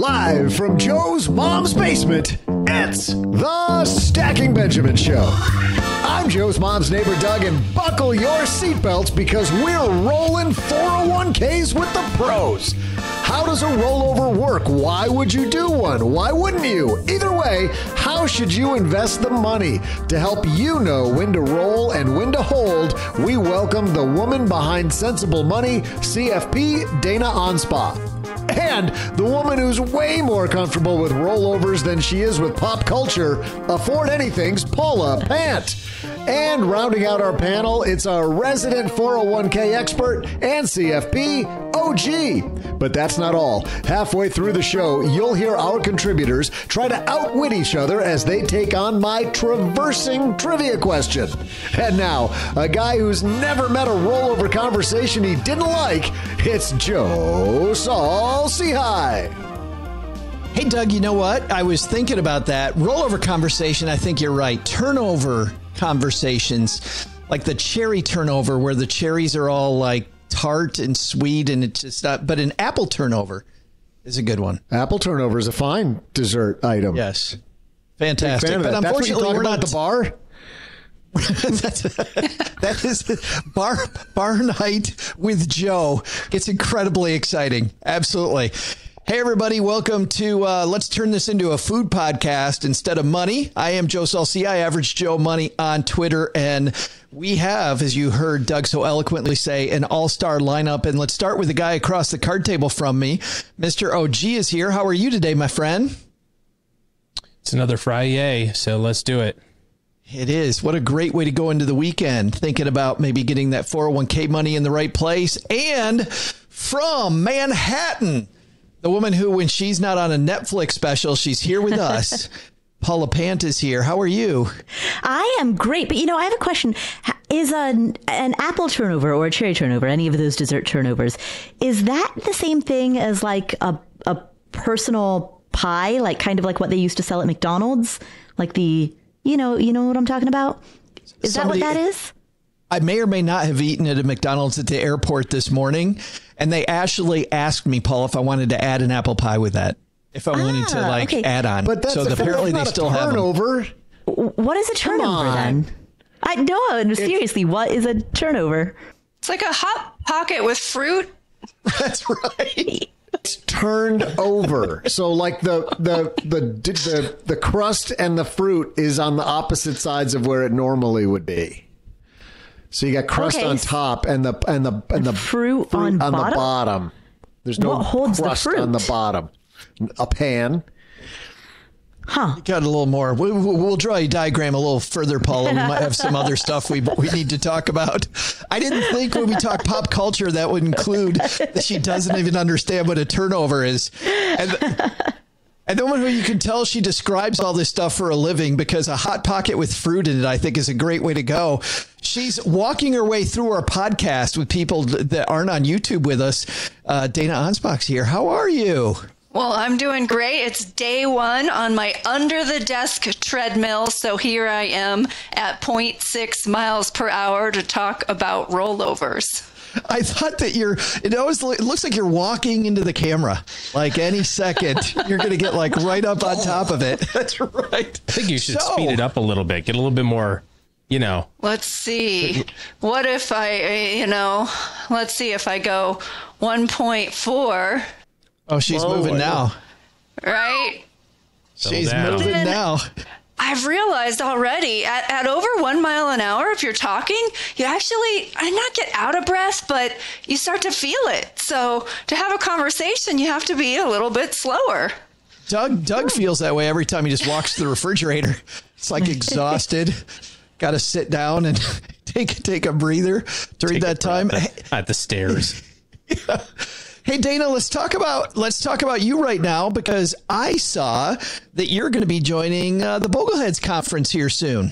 Live from Joe's mom's basement, it's the Stacking Benjamin Show. I'm Joe's mom's neighbor, Doug, and buckle your seatbelts because we're rolling 401ks with the pros. How does a rollover work? Why would you do one? Why wouldn't you? Either way, how should you invest the money? To help you know when to roll and when to hold, we welcome the woman behind Sensible Money, CFP Dana Anspach. And the woman who's way more comfortable with rollovers than she is with pop culture, afford anything's Paula Pant. And rounding out our panel, it's our resident 401k expert and CFP, OG. But that's not all. Halfway through the show, you'll hear our contributors try to outwit each other as they take on my traversing trivia question. And now, a guy who's never met a rollover conversation he didn't like, it's Joe Saul Sehy. Hey, Doug, you know what? I was thinking about that. Rollover conversation, I think you're right. Turnover conversations, like the cherry turnover, where the cherries are all like tart and sweet, and it's just not, but an apple turnover is a good one. Apple turnover is a fine dessert item. Yes. Fantastic. fan But that. That's what you unfortunately, we're not at the bar. That's, that is bar bar night with Joe. It's incredibly exciting. Absolutely. Hey everybody, welcome to uh, let's turn this into a food podcast instead of money. I am Joe Saul-Sehy, I average Joe Money on Twitter, and we have, as you heard Doug so eloquently say, an all-star lineup. And let's start with the guy across the card table from me. Mr. OG is here. How are you today, my friend? It's another Friday, so let's do it. It is. What a great way to go into the weekend, thinking about maybe getting that 401k money in the right place. And from Manhattan, the woman who, when she's not on a Netflix special, she's here with us. Paula Pant is here. How are you? I am great, but you know, I have a question. Is an an apple turnover or a cherry turnover, any of those dessert turnovers, is that the same thing as like a a personal pie, like kind of like what they used to sell at McDonald's, like the you know you know what I'm talking about? Is Somebody- that what that is? I may or may not have eaten at a McDonald's at the airport this morning, and they actually asked me, Paul, if I wanted to add an apple pie with that. If I wanted to Ah, like okay. add on, But that's so a, apparently they that's not still a have 'em. turnover. What is a turnover on. then? I know seriously, what is a turnover? It's like a hot pocket with fruit. That's right. turned over. So like the the the the the crust and the fruit is on the opposite sides of where it normally would be. So you got crust Okay. on top and the and the and the Fruit on the bottom? bottom. There's no What holds the crust on the bottom. A pan. Huh? Got a little more. We, we'll draw a diagram a little further, Paula. We might have some other stuff we we need to talk about. I didn't think when we talk pop culture that would include that she doesn't even understand what a turnover is, and. And then when you can tell she describes all this stuff for a living because a hot pocket with fruit in it, I think, is a great way to go. She's walking her way through our podcast with people that aren't on YouTube with us. Uh, Dana Anspach's here. How are you? Well, I'm doing great. It's day one on my under the desk treadmill. So here I am at 0.6 miles per hour to talk about rollovers. I thought that you're. It always it looks like you're walking into the camera. Like any second, you're going to get like right up on top of it. That's right. I think you should So- speed it up a little bit, get a little bit more, you know. Let's see. What if I, uh, you know, let's see if I go 1.4, Oh, she's moving now. right? She's down. moving now. I've realized already at, at over one mile an hour, if you're talking, you actually, I not get out of breath, but you start to feel it. So to have a conversation, you have to be a little bit slower. Doug Doug hmm. feels that way every time he just walks to the refrigerator. It's like exhausted. Got to sit down and take take a breather during take that time. breath At the stairs. Hey Dana, let's talk about let's talk about you right now because I saw that you're going to be joining uh, the Bogleheads conference here soon.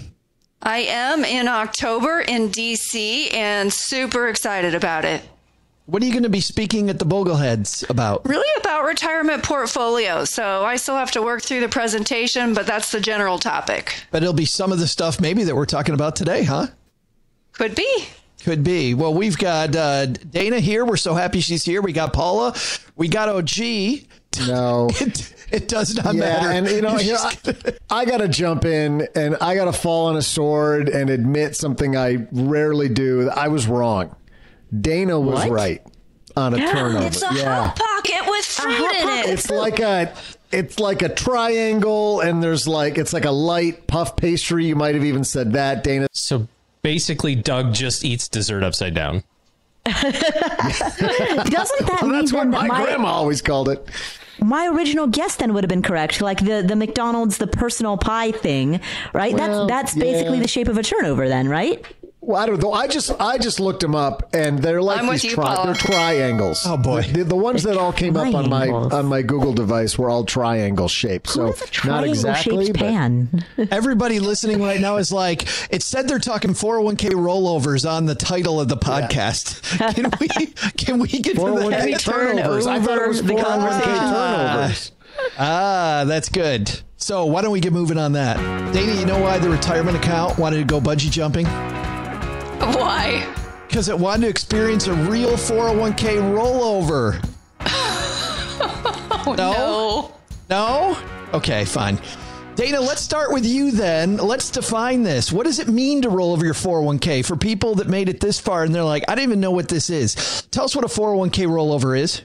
I am in October in DC and super excited about it. What are you going to be speaking at the Bogleheads about? Really about retirement portfolios. So I still have to work through the presentation, but that's the general topic. But it'll be some of the stuff maybe that we're talking about today, huh? Could be. Could be. Well, we've got uh, Dana here. We're so happy she's here. We got Paula. We got OG. No. It, it does not Yeah, matter. and you know, You're here, just I, I got to jump in and I got to fall on a sword and admit something I rarely do. I was wrong. Dana was What? right on a turnover. It's a yeah. hot pocket with fruit in it. It's like a it's like a triangle and there's like it's like a light puff pastry. You might have even said that, Dana. So basically, Doug just eats dessert upside down. Doesn't that mean That's what my, my, grandma always called it. my original guess then would have been correct? Like the, the McDonald's, the personal pie thing, right? Well, that's that's basically the shape of a turnover then, right? Well, I don't know. I just I just looked them up, and they're like these you, tri- they're triangles. Oh, boy. the, the ones that all came up on my on my Google device were all triangle shaped. So What is a not exactly, shaped pan? Everybody listening right now is like, it said they're talking 401k rollovers on the title of the podcast. Can we can we get to 401k that? turn turnovers. I thought it was the 401k conversation? turnovers. Ah, that's good. So why don't we get moving on that? Dana, you know why the retirement account wanted to go bungee jumping? Why? Because it wanted to experience a real 401k rollover. Oh, no. No? Okay, fine. Dana, let's start with you then. Let's define this. What does it mean to roll over your 401k for people that made it this far and they're like, I don't even know what this is? Tell us what a 401k rollover is.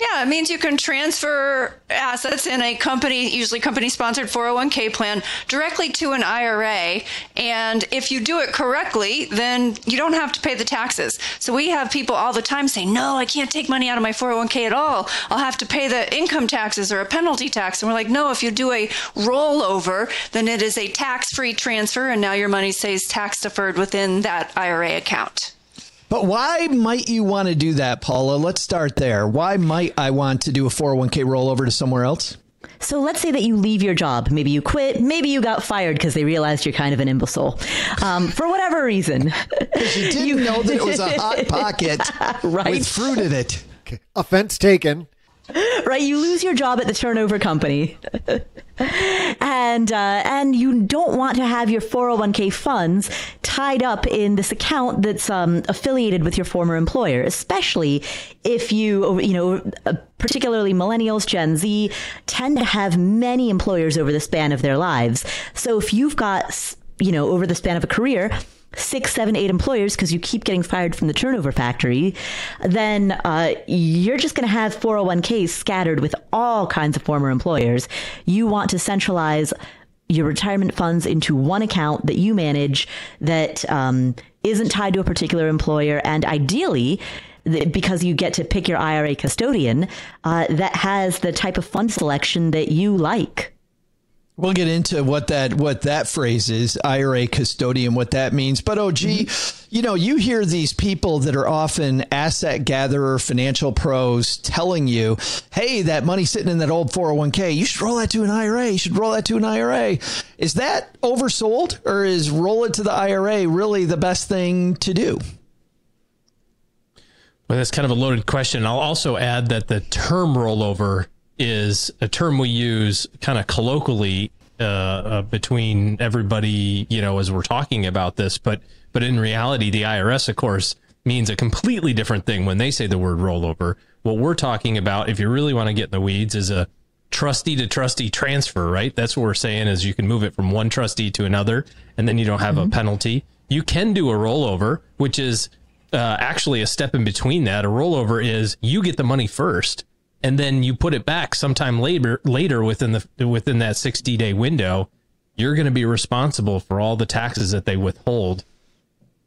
Yeah, it means you can transfer assets in a company, usually company sponsored 401k plan, directly to an IRA. And if you do it correctly, then you don't have to pay the taxes. So we have people all the time say, no, I can't take money out of my 401k at all. I'll have to pay the income taxes or a penalty tax. And we're like, no, if you do a rollover, then it is a tax free transfer. And now your money stays tax deferred within that IRA account. But why might you want to do that, Paula? Let's start there. Why might I want to do a 401k rollover to somewhere else? So let's say that you leave your job. Maybe you quit. Maybe you got fired because they realized you're kind of an imbecile. Um, for whatever reason. You didn't know that it was a hot pocket Right. with fruit in it. Offense taken. right? You lose your job at the turnover company, and uh, and you don't want to have your 401k funds tied up in this account that's um, affiliated with your former employer, especially if you you know. Uh, Particularly millennials, Gen Z tend to have many employers over the span of their lives. So if you've got, you know, over the span of a career, six, seven, eight employers because you keep getting fired from the turnover factory, then uh, you're just going to have 401ks scattered with all kinds of former employers. You want to centralize your retirement funds into one account that you manage that um, isn't tied to a particular employer, and ideally, because you get to pick your IRA custodian uh, that has the type of fund selection that you like. We'll get into what that what that phrase is, IRA custodian, what that means. But oh, gee, mm-hmm. you know, you hear these people that are often asset gatherer, financial pros telling you, "Hey, that money sitting in that old 401k, you should roll that to an IRA. You should roll that to an IRA." Is that oversold, or is roll it to the IRA really the best thing to do? Well, that's kind of a loaded question. I'll also add that the term rollover is a term we use kind of colloquially uh, uh, between everybody, you know, as we're talking about this. But but in reality, the IRS, of course, means a completely different thing when they say the word rollover. What we're talking about, if you really want to get in the weeds, is a trustee to trustee transfer, right? That's what we're saying is you can move it from one trustee to another, and then you don't have a penalty. You can do a rollover, which is uh, actually a step in between that. A rollover is you get the money first, and then you put it back sometime later later within the within that 60 day window. You're going to be responsible for all the taxes that they withhold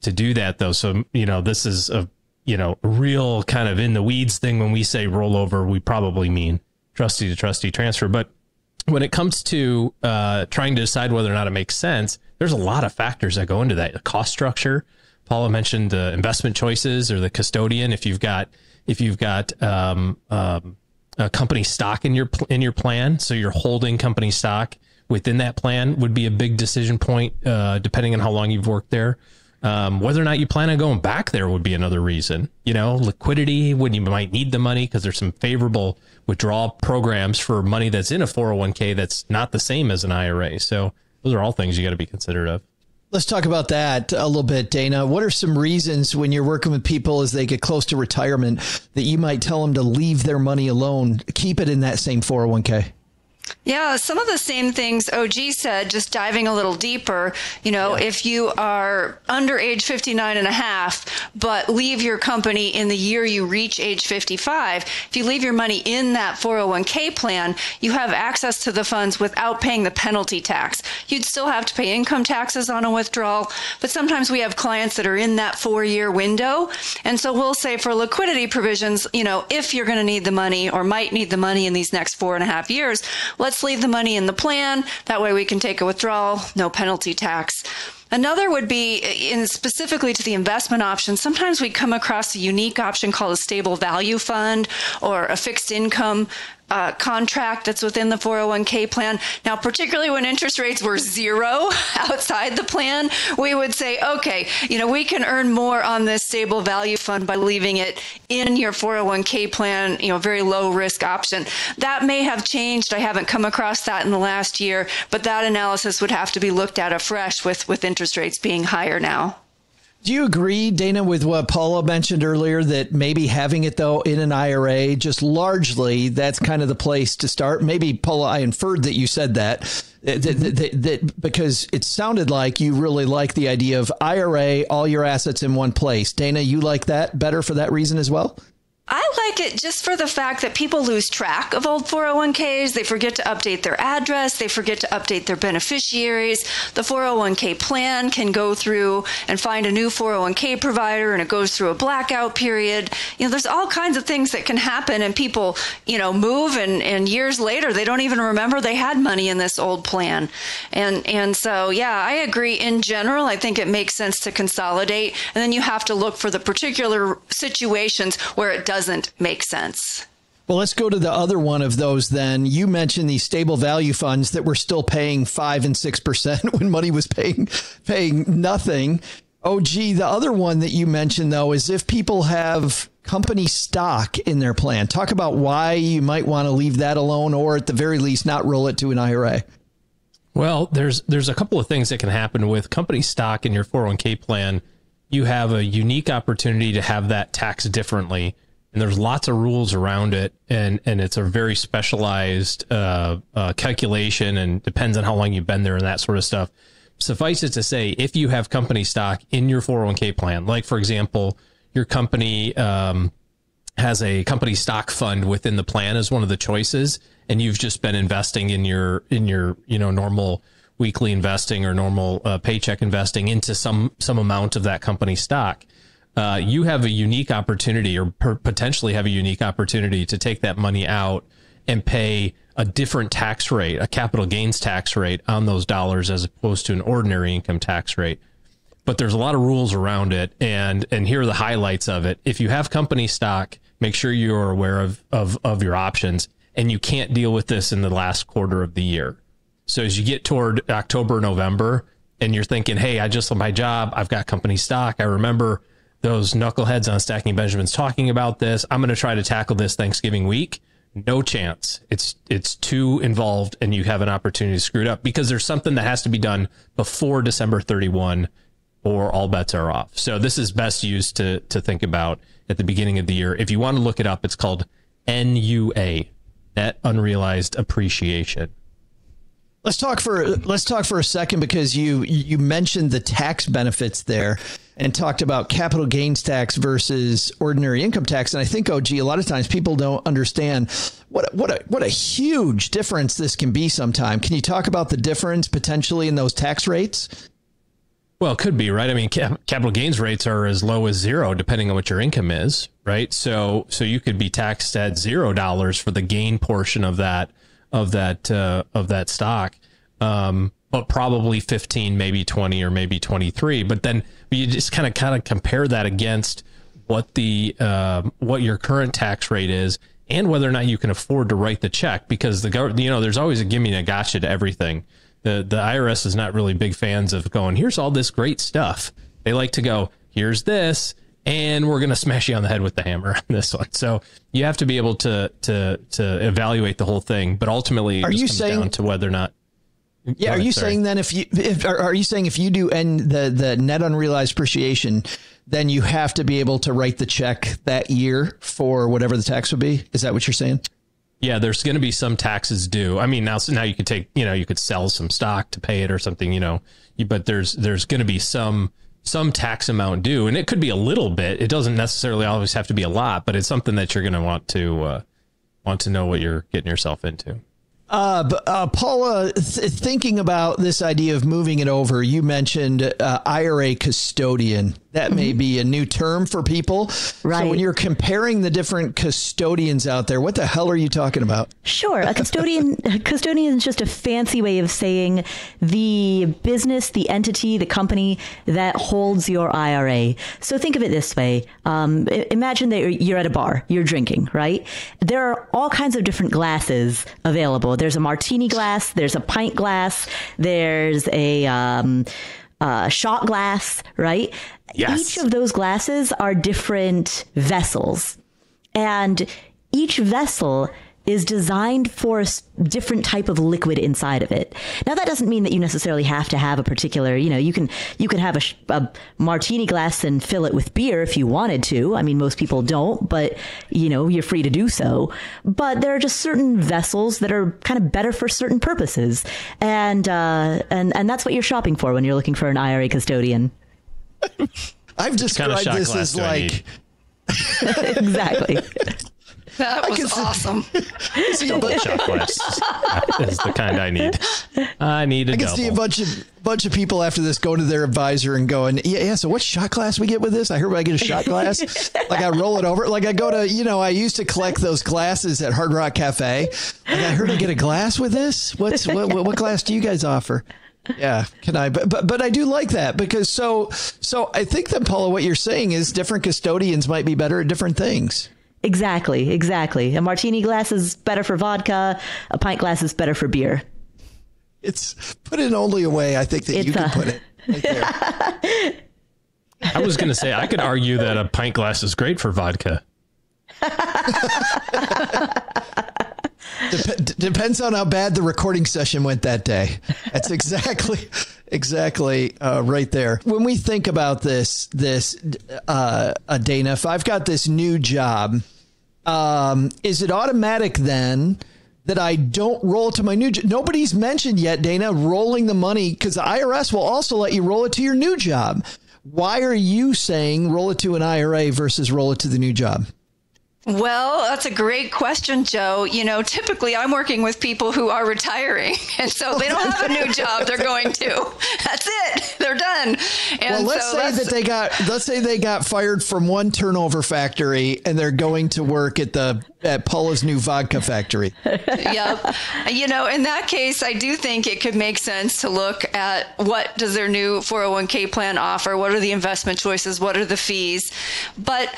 to do that though. So, you know, this is a, you know, real kind of in the weeds thing. When we say rollover, we probably mean trustee to trustee transfer. But when it comes to uh, trying to decide whether or not it makes sense, there's a lot of factors that go into that. The cost structure. Paula mentioned the investment choices or the custodian. If you've got if you've got um, um, a company stock in your in your plan, so you're holding company stock within that plan would be a big decision point, uh, depending on how long you've worked there. Um, whether or not you plan on going back there would be another reason. You know, liquidity when you might need the money because there's some favorable withdrawal programs for money that's in a 401k that's not the same as an IRA. So those are all things you got to be considerate of. Let's talk about that a little bit, Dana. What are some reasons when you're working with people as they get close to retirement that you might tell them to leave their money alone, keep it in that same 401k? Yeah, some of the same things OG said, just diving a little deeper. You know, yeah. if you are under age 59 and a half, but leave your company in the year you reach age 55, if you leave your money in that 401k plan, you have access to the funds without paying the penalty tax. You'd still have to pay income taxes on a withdrawal, but sometimes we have clients that are in that four year window. And so we'll say for liquidity provisions, you know, if you're going to need the money or might need the money in these next four and a half years, let's leave the money in the plan. That way we can take a withdrawal, no penalty tax. Another would be in specifically to the investment option. Sometimes we come across a unique option called a stable value fund or a fixed income uh, contract that's within the 401k plan. Now, particularly when interest rates were zero outside the plan, we would say, okay, you know, we can earn more on this stable value fund by leaving it in your 401k plan, you know, very low risk option. That may have changed. I haven't come across that in the last year, but that analysis would have to be looked at afresh with, with interest rates being higher now. Do you agree, Dana, with what Paula mentioned earlier that maybe having it though in an IRA, just largely that's kind of the place to start? Maybe Paula, I inferred that you said that, that, that, mm-hmm. that, that because it sounded like you really like the idea of IRA, all your assets in one place. Dana, you like that better for that reason as well? I like it just for the fact that people lose track of old 401ks. They forget to update their address. They forget to update their beneficiaries. The 401k plan can go through and find a new 401k provider and it goes through a blackout period. You know, there's all kinds of things that can happen and people, you know, move and, and years later they don't even remember they had money in this old plan. And and so yeah, I agree in general. I think it makes sense to consolidate and then you have to look for the particular situations where it doesn't make sense. Well, let's go to the other one of those then. You mentioned these stable value funds that were still paying five and six percent when money was paying paying nothing. Oh, gee, the other one that you mentioned though is if people have company stock in their plan. Talk about why you might want to leave that alone, or at the very least, not roll it to an IRA. Well, there's there's a couple of things that can happen with company stock in your 401k plan. You have a unique opportunity to have that taxed differently and there's lots of rules around it and and it's a very specialized uh, uh, calculation and depends on how long you've been there and that sort of stuff. Suffice it to say if you have company stock in your 401k plan like for example your company um, has a company stock fund within the plan as one of the choices and you've just been investing in your in your you know normal weekly investing or normal uh, paycheck investing into some some amount of that company stock uh, you have a unique opportunity or per- potentially have a unique opportunity to take that money out and pay a different tax rate, a capital gains tax rate on those dollars as opposed to an ordinary income tax rate. But there's a lot of rules around it and and here are the highlights of it. If you have company stock, make sure you're aware of of of your options and you can't deal with this in the last quarter of the year. So as you get toward October, November and you're thinking, "Hey, I just left my job, I've got company stock. I remember those knuckleheads on Stacking Benjamins talking about this. I'm going to try to tackle this Thanksgiving week. No chance. It's it's too involved, and you have an opportunity to screw it up because there's something that has to be done before December 31, or all bets are off. So this is best used to to think about at the beginning of the year. If you want to look it up, it's called NUA, Net Unrealized Appreciation. Let's talk for let's talk for a second because you you mentioned the tax benefits there and talked about capital gains tax versus ordinary income tax and I think oh gee a lot of times people don't understand what what a what a huge difference this can be sometime. Can you talk about the difference potentially in those tax rates? Well, it could be, right? I mean, cap- capital gains rates are as low as zero depending on what your income is, right? So so you could be taxed at $0 for the gain portion of that of that uh, of that stock, um, but probably 15, maybe 20, or maybe 23. But then you just kind of kind of compare that against what the uh, what your current tax rate is and whether or not you can afford to write the check because the government you know there's always a gimme and a gotcha to everything the the IRS is not really big fans of going here's all this great stuff they like to go here's this and we're going to smash you on the head with the hammer on this one. So you have to be able to to to evaluate the whole thing, but ultimately, are you saying down to whether or not? Yeah, are ahead, you sorry. saying then if you if are, are you saying if you do end the the net unrealized appreciation, then you have to be able to write the check that year for whatever the tax would be? Is that what you're saying? Yeah, there's going to be some taxes due. I mean, now so now you could take, you know, you could sell some stock to pay it or something, you know, but there's there's going to be some some tax amount due, and it could be a little bit. It doesn't necessarily always have to be a lot, but it's something that you're going to want to uh, want to know what you're getting yourself into. Uh, uh, Paula, th- thinking about this idea of moving it over, you mentioned uh, IRA custodian. That may be a new term for people. Right. So when you're comparing the different custodians out there, what the hell are you talking about? Sure, a custodian a custodian is just a fancy way of saying the business, the entity, the company that holds your IRA. So think of it this way: um, imagine that you're- you're at a bar, you're drinking, right? There are all kinds of different glasses available. There's a martini glass, there's a pint glass, there's a um, uh, shot glass, right? Yes. Each of those glasses are different vessels. And each vessel is designed for a different type of liquid inside of it. Now that doesn't mean that you necessarily have to have a particular, you know, you can you can have a, a martini glass and fill it with beer if you wanted to. I mean, most people don't, but you know, you're free to do so. But there are just certain vessels that are kind of better for certain purposes, and uh, and and that's what you're shopping for when you're looking for an IRA custodian. I've kind of described this as like exactly. That was awesome. shot glass is the kind I need. I need a I can see a bunch of bunch of people after this going to their advisor and going, yeah, yeah. So what shot glass we get with this? I heard I get a shot glass. like I roll it over. Like I go to, you know, I used to collect those glasses at Hard Rock Cafe. Like I heard I get a glass with this. What's what? What, what glass do you guys offer? Yeah, can I? But, but but I do like that because so so I think that Paula, what you're saying is different custodians might be better at different things. Exactly, exactly. A martini glass is better for vodka. A pint glass is better for beer. It's put in only a way I think that It's you can a- put it. Right there. I was going to say I could argue that a pint glass is great for vodka. Dep- depends on how bad the recording session went that day. That's exactly, exactly uh, right there. When we think about this, this uh, uh, Dana, if I've got this new job, um, is it automatic then that I don't roll to my new? job. Nobody's mentioned yet, Dana, rolling the money because the IRS will also let you roll it to your new job. Why are you saying roll it to an IRA versus roll it to the new job? Well, that's a great question, Joe. You know, typically I'm working with people who are retiring, and so they don't have a new job. They're going to. That's it. They're done. And Well, let's so say that they got let's say they got fired from one turnover factory and they're going to work at the at Paula's new vodka factory. yep. You know, in that case, I do think it could make sense to look at what does their new 401k plan offer? What are the investment choices? What are the fees? But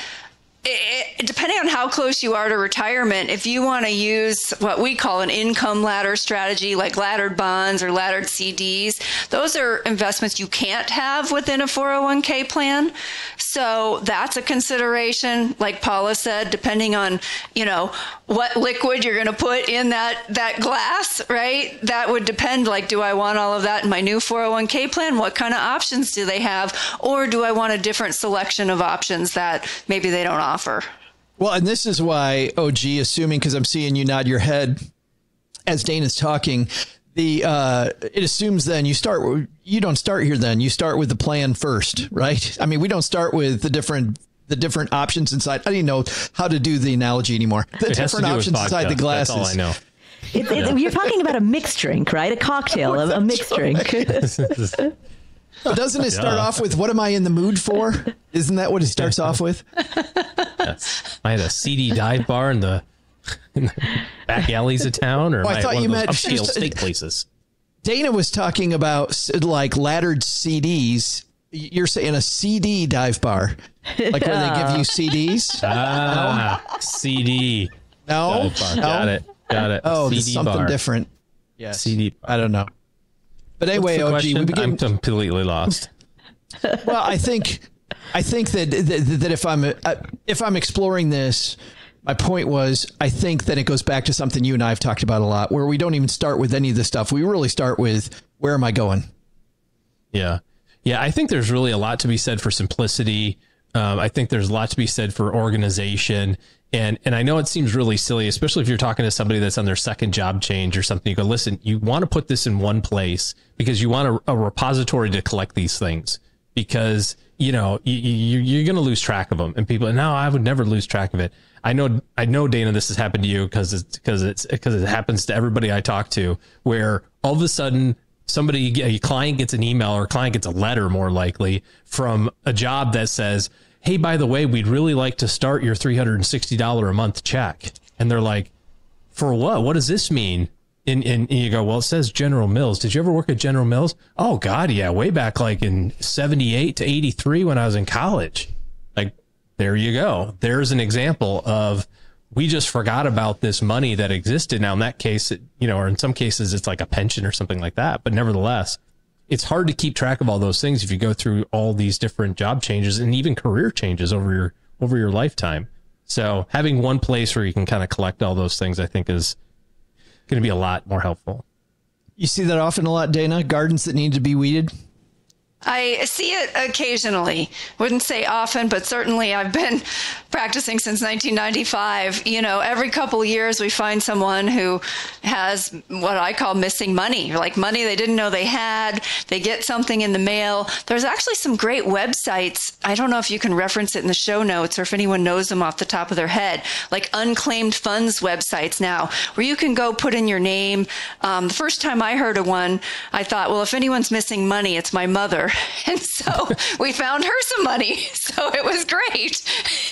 it, depending on how close you are to retirement, if you want to use what we call an income ladder strategy, like laddered bonds or laddered CDs, those are investments you can't have within a 401k plan. So that's a consideration. Like Paula said, depending on you know what liquid you're going to put in that that glass, right? That would depend. Like, do I want all of that in my new 401k plan? What kind of options do they have, or do I want a different selection of options that maybe they don't offer? Well, and this is why OG, assuming because I'm seeing you nod your head as Dana's talking, the uh, it assumes then you start you don't start here then you start with the plan first, right? I mean, we don't start with the different the different options inside. I don't even know how to do the analogy anymore. The It different options inside the glasses. That's all I know. It, it, You're talking about a mixed drink, right? A cocktail, a, a mixed drink. But doesn't it start Yeah. off with "What am I in the mood for"? Isn't that what it starts off with? I had a CD dive bar in the, in the back alleys of town, or Oh, I thought one you of those meant- upscale steak places. Dana was talking about like laddered CDs. You're saying a CD dive bar, like where they give you CDs? Ah, CD. No, Dive bar. No? Got it. Got it. Oh, CD something bar. different. Yes, CD. I don't know. But anyway, OG, we begin. I'm completely lost. well, I think, I think that that, that if I'm uh, if I'm exploring this, My point was, I think that it goes back to something you and I have talked about a lot, where we don't even start with any of this stuff. We really start with where am I going? Yeah. Yeah. I think there's really a lot to be said for simplicity. Um, I think there's a lot to be said for organization. And, and I know it seems really silly, especially if you're talking to somebody that's on their second job change or something. You go, listen, you want to put this in one place because you want a, a repository to collect these things because, you know, you, you, you're going to lose track of them. And people, no, I would never lose track of it. I know, I know, Dana, this has happened to you because it's because it's because it happens to everybody I talk to, where all of a sudden somebody, a client gets an email or a client gets a letter, more likely from a job that says, "Hey, by the way, we'd really like to start your three hundred and sixty dollar a month check," and they're like, "For what? What does this mean?" And, and, and you go, well, it says General Mills. Did you ever work at General Mills? Oh God, yeah, way back like in '78 to '83 when I was in college. Like there you go. There's an example of we just forgot about this money that existed. Now, in that case, it, you know, or in some cases, it's like a pension or something like that. But nevertheless, it's hard to keep track of all those things if you go through all these different job changes and even career changes over your over your lifetime. So having one place where you can kind of collect all those things, I think, is going to be a lot more helpful. You see that often a lot, Dana. Gardens that need to be weeded. I see it occasionally. Wouldn't say often, but certainly I've been practicing since 1995. You know, every couple years we find someone who has what I call missing money, like money they didn't know they had. They get something in the mail. There's actually some great websites. I don't know if you can reference it in the show notes or if anyone knows them off the top of their head, like unclaimed funds websites now, where you can go put in your name. Um, the first time I heard of one, I thought, well, if anyone's missing money, it's my mother. And so we found her some money. So it was great.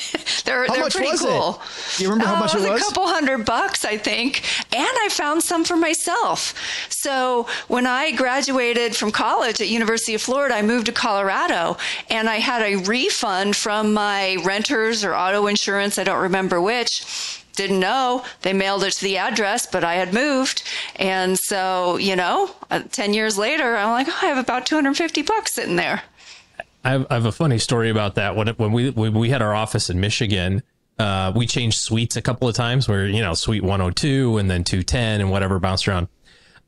they're How they're much pretty was it? cool. Do you remember how Oh, much it was? A couple hundred bucks, I think. And I found some for myself. So when I graduated from college at University of Florida, I moved to Colorado and I had a refund from my renters or auto insurance, I don't remember which didn't know they mailed it to the address but i had moved and so you know uh, 10 years later i'm like oh, i have about 250 bucks sitting there I have, I have a funny story about that. When when we when we had our office in Michigan, uh, we changed suites a couple of times. Where you know, suite 102 and then 210 and whatever bounced around.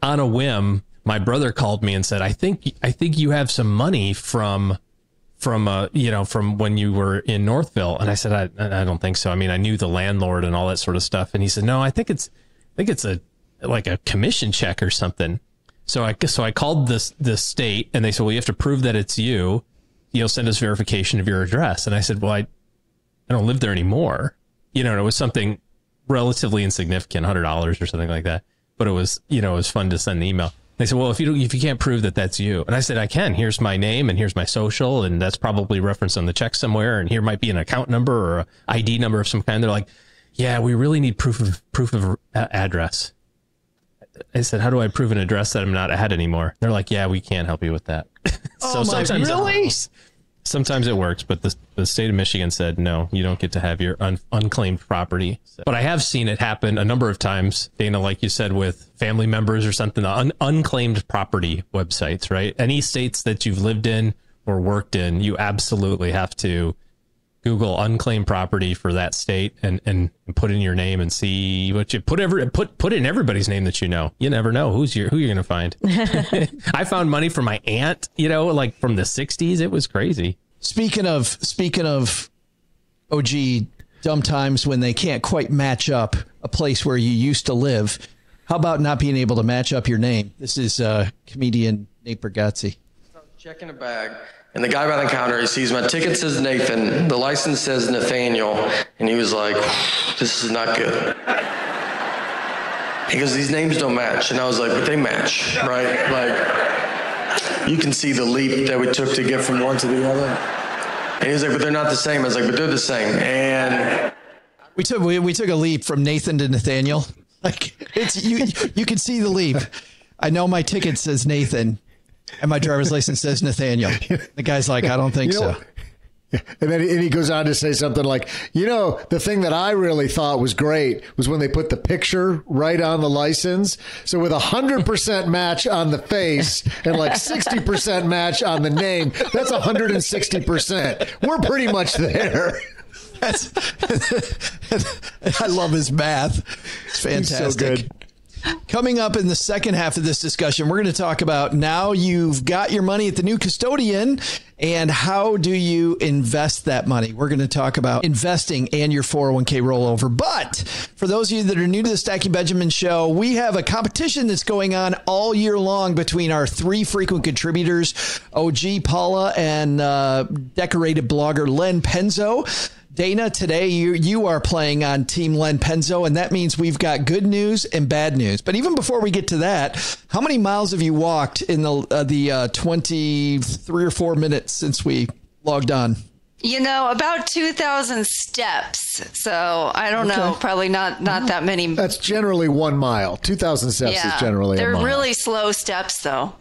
On a whim, my brother called me and said, "I think I think you have some money from." From uh, you know, from when you were in Northville, and I said, I, I don't think so. I mean, I knew the landlord and all that sort of stuff, and he said, No, I think it's, I think it's a like a commission check or something. So I so I called this the state, and they said, Well, you have to prove that it's you you'll send us verification of your address. And I said, well, I, I don't live there anymore. You know, it was something relatively insignificant, hundred dollars or something like that. But it was, you know, it was fun to send the email. They said, well, if you don't, if you can't prove that that's you, and I said, I can. Here's my name and here's my social, and that's probably referenced on the check somewhere. And here might be an account number or a ID number of some kind. They're like, yeah, we really need proof of proof of address. I said, how do I prove an address that I'm not at anymore? They're like, yeah, we can't help you with that. so Oh my- sometimes really? Sometimes it works, but the, the state of Michigan said no, you don't get to have your un, unclaimed property. So- but I have seen it happen a number of times, Dana, like you said, with family members or something, un, unclaimed property websites, right? Any states that you've lived in or worked in, you absolutely have to Google unclaimed property for that state and, and put in your name and see what you put ever put put in everybody's name that you know. You never know who's your who you're gonna find. I found money from my aunt, you know, like from the '60s. It was crazy. Speaking of speaking of OG dumb times when they can't quite match up a place where you used to live. How about not being able to match up your name? This is uh, comedian Nate Bargatze. Checking a bag, and the guy by the counter, he sees my ticket says Nathan, the license says Nathaniel, and he was like, "This is not good." He goes, "These names don't match," and I was like, "But they match, right?" Like, you can see the leap that we took to get from one to the other. And he was like, "But they're not the same." I was like, "But they're the same." And We took we, we took a leap from Nathan to Nathaniel. Like it's you you can see the leap. I know my ticket says Nathan, and my driver's license says Nathaniel. The guy's like, I don't think You know- so. And then and he goes on to say something like, you know, the thing that I really thought was great was when they put the picture right on the license. So with a hundred percent match on the face and like sixty percent match on the name, that's hundred and sixty percent. We're pretty much there. That's, I love his math. It's fantastic. so good. Coming up in the second half of this discussion, we're going to talk about now you've got your money at the new custodian and how do you invest that money? We're going to talk about investing and your 401k rollover. But for those of you that are new to the Stacking Benjamin show, we have a competition that's going on all year long between our three frequent contributors, OG Paula and uh, decorated blogger Len Penzo. Dana, today you you are playing on Team Len Penzo, and that means we've got good news and bad news. But even before we get to that, how many miles have you walked in the uh, the uh, twenty three or four minutes since we logged on? You know, about 2,000 steps. So I don't know, probably not not that many. That's generally one mile. 2,000 steps is generally They're a mile. really slow steps, though.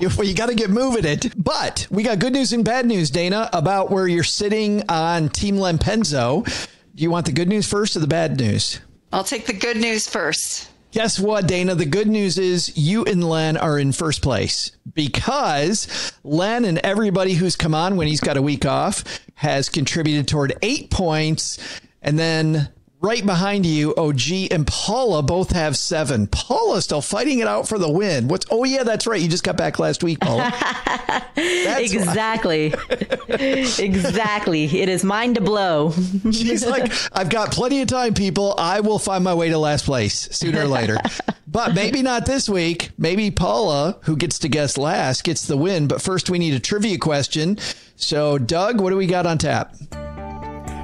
You, well, you got to get moving it. But we got good news and bad news, Dana, about where you're sitting on Team Len Penzo. Do you want the good news first or the bad news? I'll take the good news first. Guess what, Dana? The good news is you and Len are in first place because Len and everybody who's come on when he's got a week off has contributed toward eight points. And then right behind you, OG and Paula both have seven. Paula still fighting it out for the win. What's, oh, yeah, that's right. You just got back last week, Paula. Exactly. exactly. It is mine to blow. She's like, I've got plenty of time, people. I will find my way to last place sooner or later. but maybe not this week. Maybe Paula, who gets to guess last, gets the win. But first, we need a trivia question. So, Doug, what do we got on tap?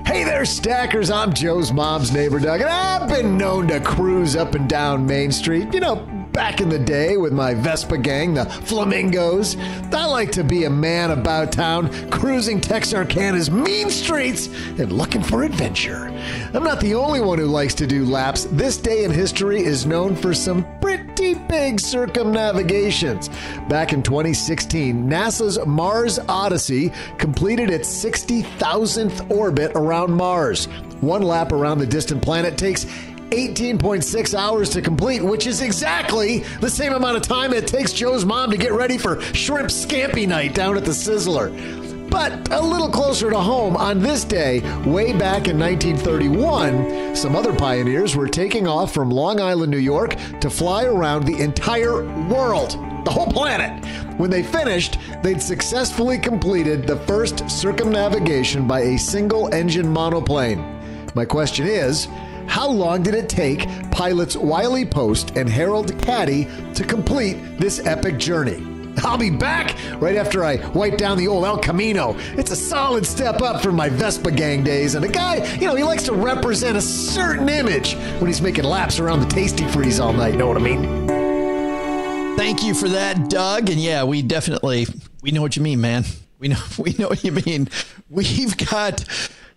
Hey there, stackers. I'm Joe's mom's neighbor, Doug, and I've been known to cruise up and down Main Street. You know, back in the day with my Vespa gang, the Flamingos. I like to be a man about town, cruising Texarkana's mean streets and looking for adventure. I'm not the only one who likes to do laps. This day in history is known for some pretty big circumnavigations. Back in 2016, NASA's Mars Odyssey completed its 60,000th orbit around Mars. One lap around the distant planet takes 18.6 hours to complete, which is exactly the same amount of time it takes Joe's mom to get ready for shrimp scampi night down at the Sizzler. But a little closer to home, on this day, way back in 1931, some other pioneers were taking off from Long Island, New York to fly around the entire world, the whole planet. When they finished, they'd successfully completed the first circumnavigation by a single engine monoplane. My question is, how long did it take pilots Wiley Post and Harold Gatty to complete this epic journey? I'll be back right after I wipe down the old El Camino. It's a solid step up from my Vespa gang days, and a guy, you know, he likes to represent a certain image when he's making laps around the Tastee-Freez all night. Know what I mean? Thank you for that, Doug. And yeah, we definitely we know what you mean, man. We know we know what you mean. We've got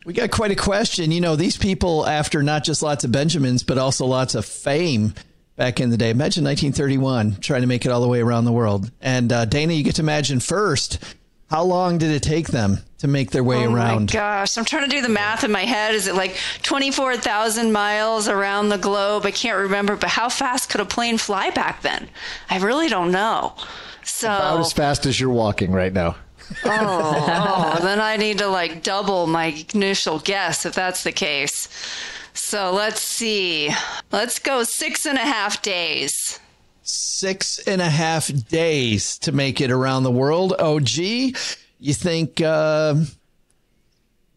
we got quite a question. You know, these people after not just lots of Benjamins, but also lots of fame back in the day. Imagine 1931 trying to make it all the way around the world. And uh, Dana, you get to imagine first, how long did it take them to make their way Oh around? my gosh, I'm trying to do the math in my head. Is it like 24,000 miles around the globe? I can't remember, but how fast could a plane fly back then? I really don't know. So, About as fast as you're walking right now. oh, then I need to like double my initial guess if that's the case. So let's see. Let's go six and a half days. Six and a half days to make it around the world. OG, you think, uh,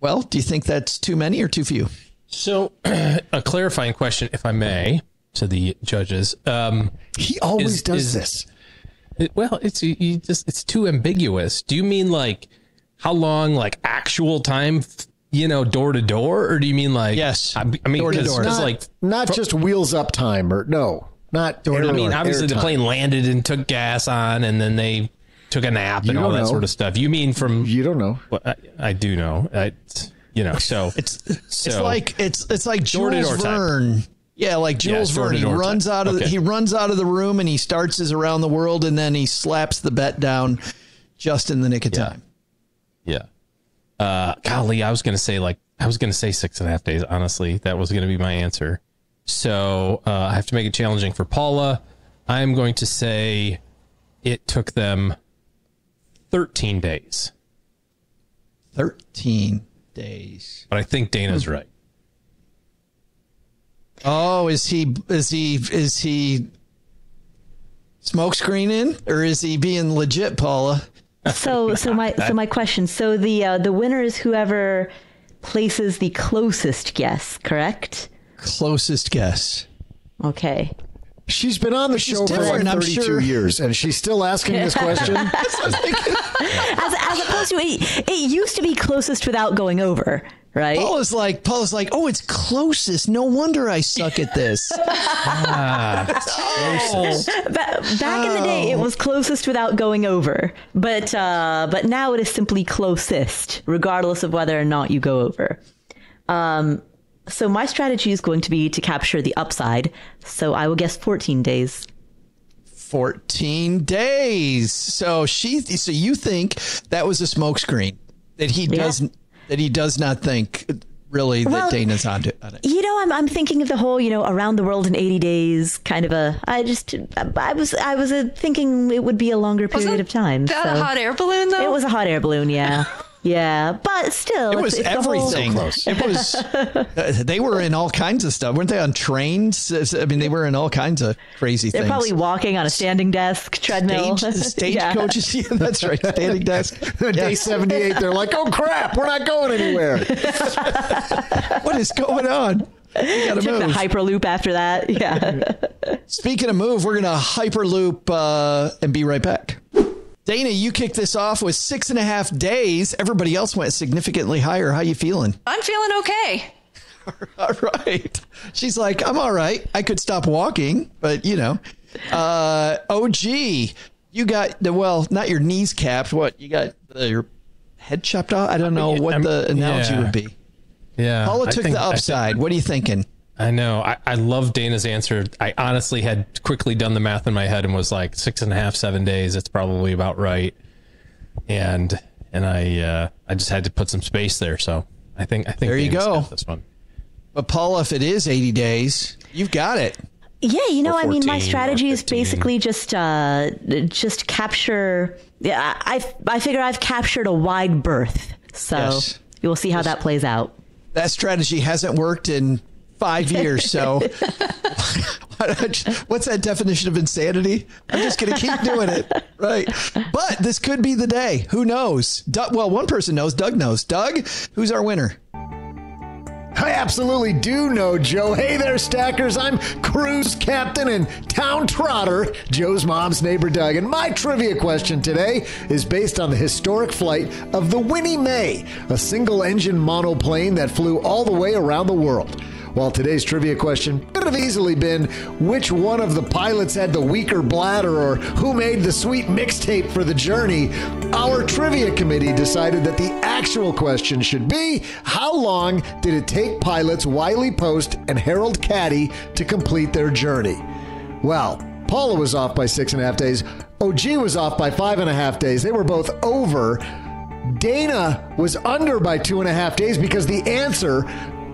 well, do you think that's too many or too few? So, a clarifying question, if I may, to the judges. Um, He always Is- does is- this. it- well, it's you you just it's too ambiguous. Do you mean like how long, like actual time, you know, door to door, or do you mean like Yes. I, I mean, Door to because door. Not, like not just wheels up time or no, not door to door. I mean, obviously air the time. plane landed and took gas on, and then they took a nap and all that know. sort of stuff. You mean from? You don't know. Well, I, I do know. I, you know, so It's so it's like it's it's like Door-to-door Jules type. Verne. Yeah, like Yeah, Jules it's Verne. He runs type. out of Okay. he runs out of the room and he starts his around the world and then he slaps the bet down just in the nick of time. Yeah. Uh, golly, I was gonna say like I was gonna say six and a half days. Honestly, that was gonna be my answer. So uh, I have to make it challenging for Paula. I'm going to say it took them 13 days. 13 days. But I think. Dana's right. Oh, is he is he is he smoke screening or is he being legit, Paula? So, so my so my question. So the uh, the winner is whoever places the closest guess. Correct? Closest guess. Okay. She's been on the show for like 32 sure. years, and she's still asking this question. As as opposed to it, it used to be closest without going over, right? Paula's like Paula's like, oh, it's closest. No wonder I suck at this. Ba- back in the day, it was closest without going over, but uh, but now it is simply closest, regardless of whether or not you go over. Um, so my strategy is going to be to capture the upside. So I will guess 14 days. 14 days. So she so you think that was a smokescreen that he Yeah. does that he does not think really that Dana's on it. on it. You know, I'm I'm thinking of the whole, you know, around the world in 80 days kind of a. I just I was I was uh, thinking it would be a longer period Wasn't of time. that so. a hot air balloon, though? It was a hot air balloon, yeah. Yeah, but still, It was it's the whole- everything. It was. uh, they were in all kinds of stuff, weren't they? On trains. I mean, they were in all kinds of crazy things. They're things. probably walking on a standing desk, treadmill. Stage, stage Yeah. coaches. Yeah, that's right. Standing desk. Day 78, they're like, oh crap, we're not going anywhere. What is going on? We gotta Took the hyperloop after that. Yeah. Speaking of move, we're gonna hyperloop uh, and be right back. Dana, you kicked this off with six and a half days. Everybody else went significantly higher. How you feeling? I'm feeling okay. All right. She's like, I'm all right. I could stop walking, but you know, uh, OG, you got the well, not your knees capped. What you got? The, your head chopped off. I don't know what I'm- the analogy yeah. would be. Yeah. Paula took think- the I think- upside. what are you thinking? I know. I, I love Dana's answer. I honestly had quickly done the math in my head and was like six and a half, seven days. It's probably about right. And and I uh, I just had to put some space there. So I think I think There you go. this one. But Paula, if it is 80 days, you've got it. Yeah, you know, Or I mean, my strategy is basically just uh, just capture. Yeah, I I figure I've captured a wide berth, so Yes. you will see how that plays out. That strategy hasn't worked in five years. So, what's that definition of insanity? I'm just going to keep doing it. Right. But this could be the day. Who knows? Doug, well, one person knows. Doug knows. Doug, who's our winner? I absolutely do know, Joe. Hey there, stackers. I'm cruise captain and town trotter, Joe's mom's neighbor Doug. And my trivia question today is based on the historic flight of the Winnie Mae, a single engine monoplane that flew all the way around the world. While today's trivia question could have easily been which one of the pilots had the weaker bladder or who made the sweet mixtape for the journey, our trivia committee decided that the actual question should be how long did it take pilots Wiley Post and Harold Gatty to complete their journey? Well, Paula was off by six and a half days. OG was off by five and a half days. They were both over. Dana was under by two and a half days because the answer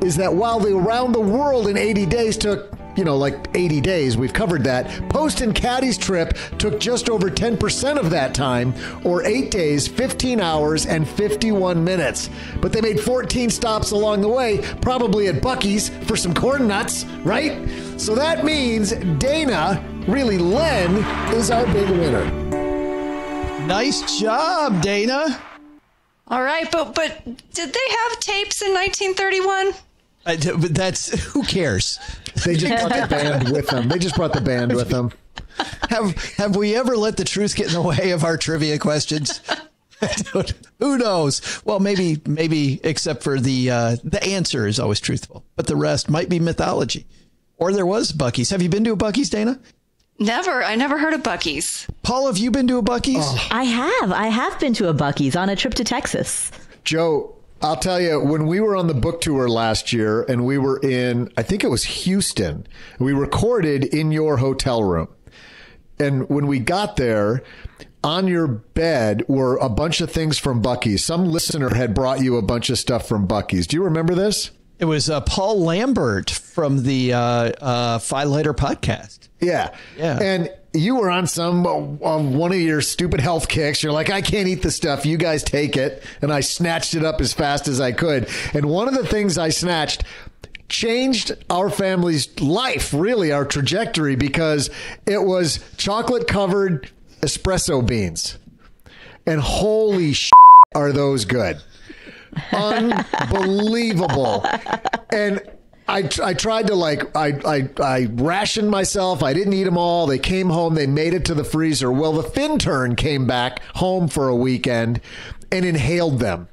is that while the around the world in 80 days took, you know, like 80 days, we've covered that. Post and Gatty's trip took just over 10% of that time, or eight days, 15 hours, and 51 minutes. But they made 14 stops along the way, probably at Buc-ee's for some corn nuts, right? So that means Dana, really Len, is our big winner. Nice job, Dana. All right, but but did they have tapes in 1931? I, but that's who cares? They just brought the band with them. They just brought the band with them. Have have we ever let the truth get in the way of our trivia questions? Who knows? Well, maybe maybe except for the uh, the answer is always truthful, but the rest might be mythology. Or there was Buc-ee's. Have you been to a Buc-ee's, Dana? Never. I never heard of Buc-ee's. Paul, have you been to a Buc-ee's? I have. I have been to a Buc-ee's on a trip to Texas. Joe, I'll tell you, when we were on the book tour last year and we were in, I think it was Houston, we recorded in your hotel room. And when we got there, on your bed were a bunch of things from Buc-ee's. Some listener had brought you a bunch of stuff from Buc-ee's. Do you remember this? It was uh, Paul Lambert from the uh, uh, Lighter podcast. Yeah. Yeah. And you were on some one of your stupid health kicks. You're like, I can't eat the stuff. You guys take it, and I snatched it up as fast as I could. And one of the things I snatched changed our family's life, really our trajectory, because it was chocolate covered espresso beans, and holy sh- are those good! Unbelievable, and. I, I tried to like I, I I rationed myself. I didn't eat them all. They came home. They made it to the freezer. Well, the fin turn came back home for a weekend and inhaled them.